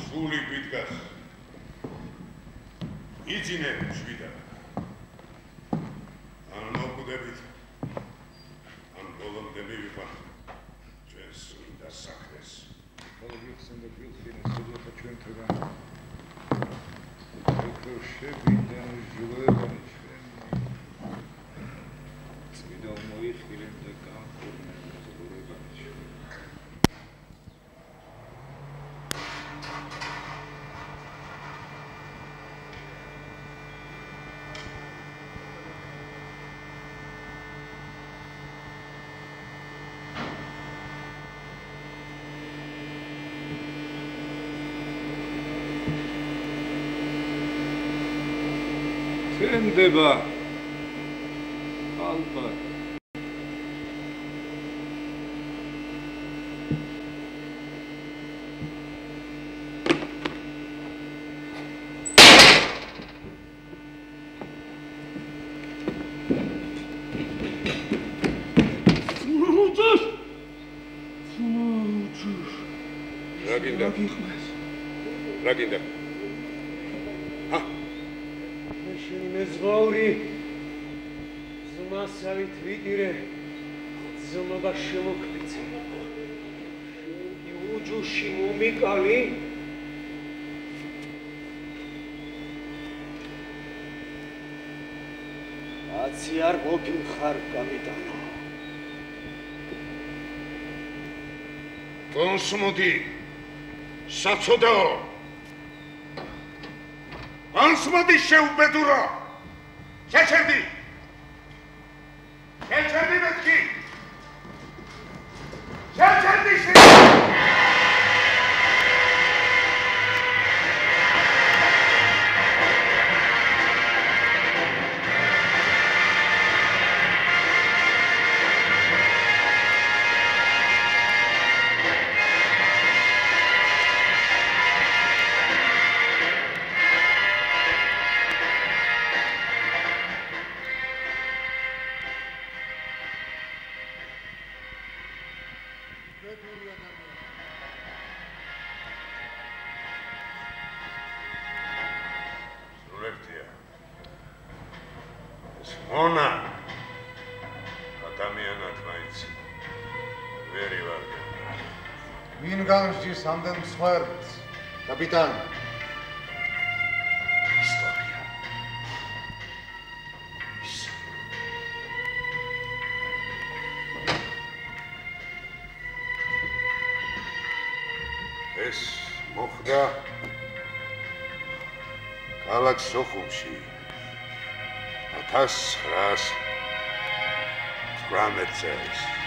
სული გიდგას იძინე შვიდა ან მოკვდებით ან ბოლომდე მივიყვან ჩვენ სულდა საქმეს ყოველთვის და ფილტინის სულთა ჩვენთაგან ეხო შევიდა ჟულებანი ჩვენ წმინდა მოიხილეთ და გამყურნეთ თენდება ალბათ რა გინდა? რა გინდა? შენი მეზღვაური ზმასავით ვიდირე ზმობა შემოქმეცე შენი უჯუში მომიკალი. აცი არ მოგიხარ კაპიტანო კონსმოდი საწოდაო კონსმოდი შეუბედურო შეჩერდი ქალაქ სოხუმში 1918 წელს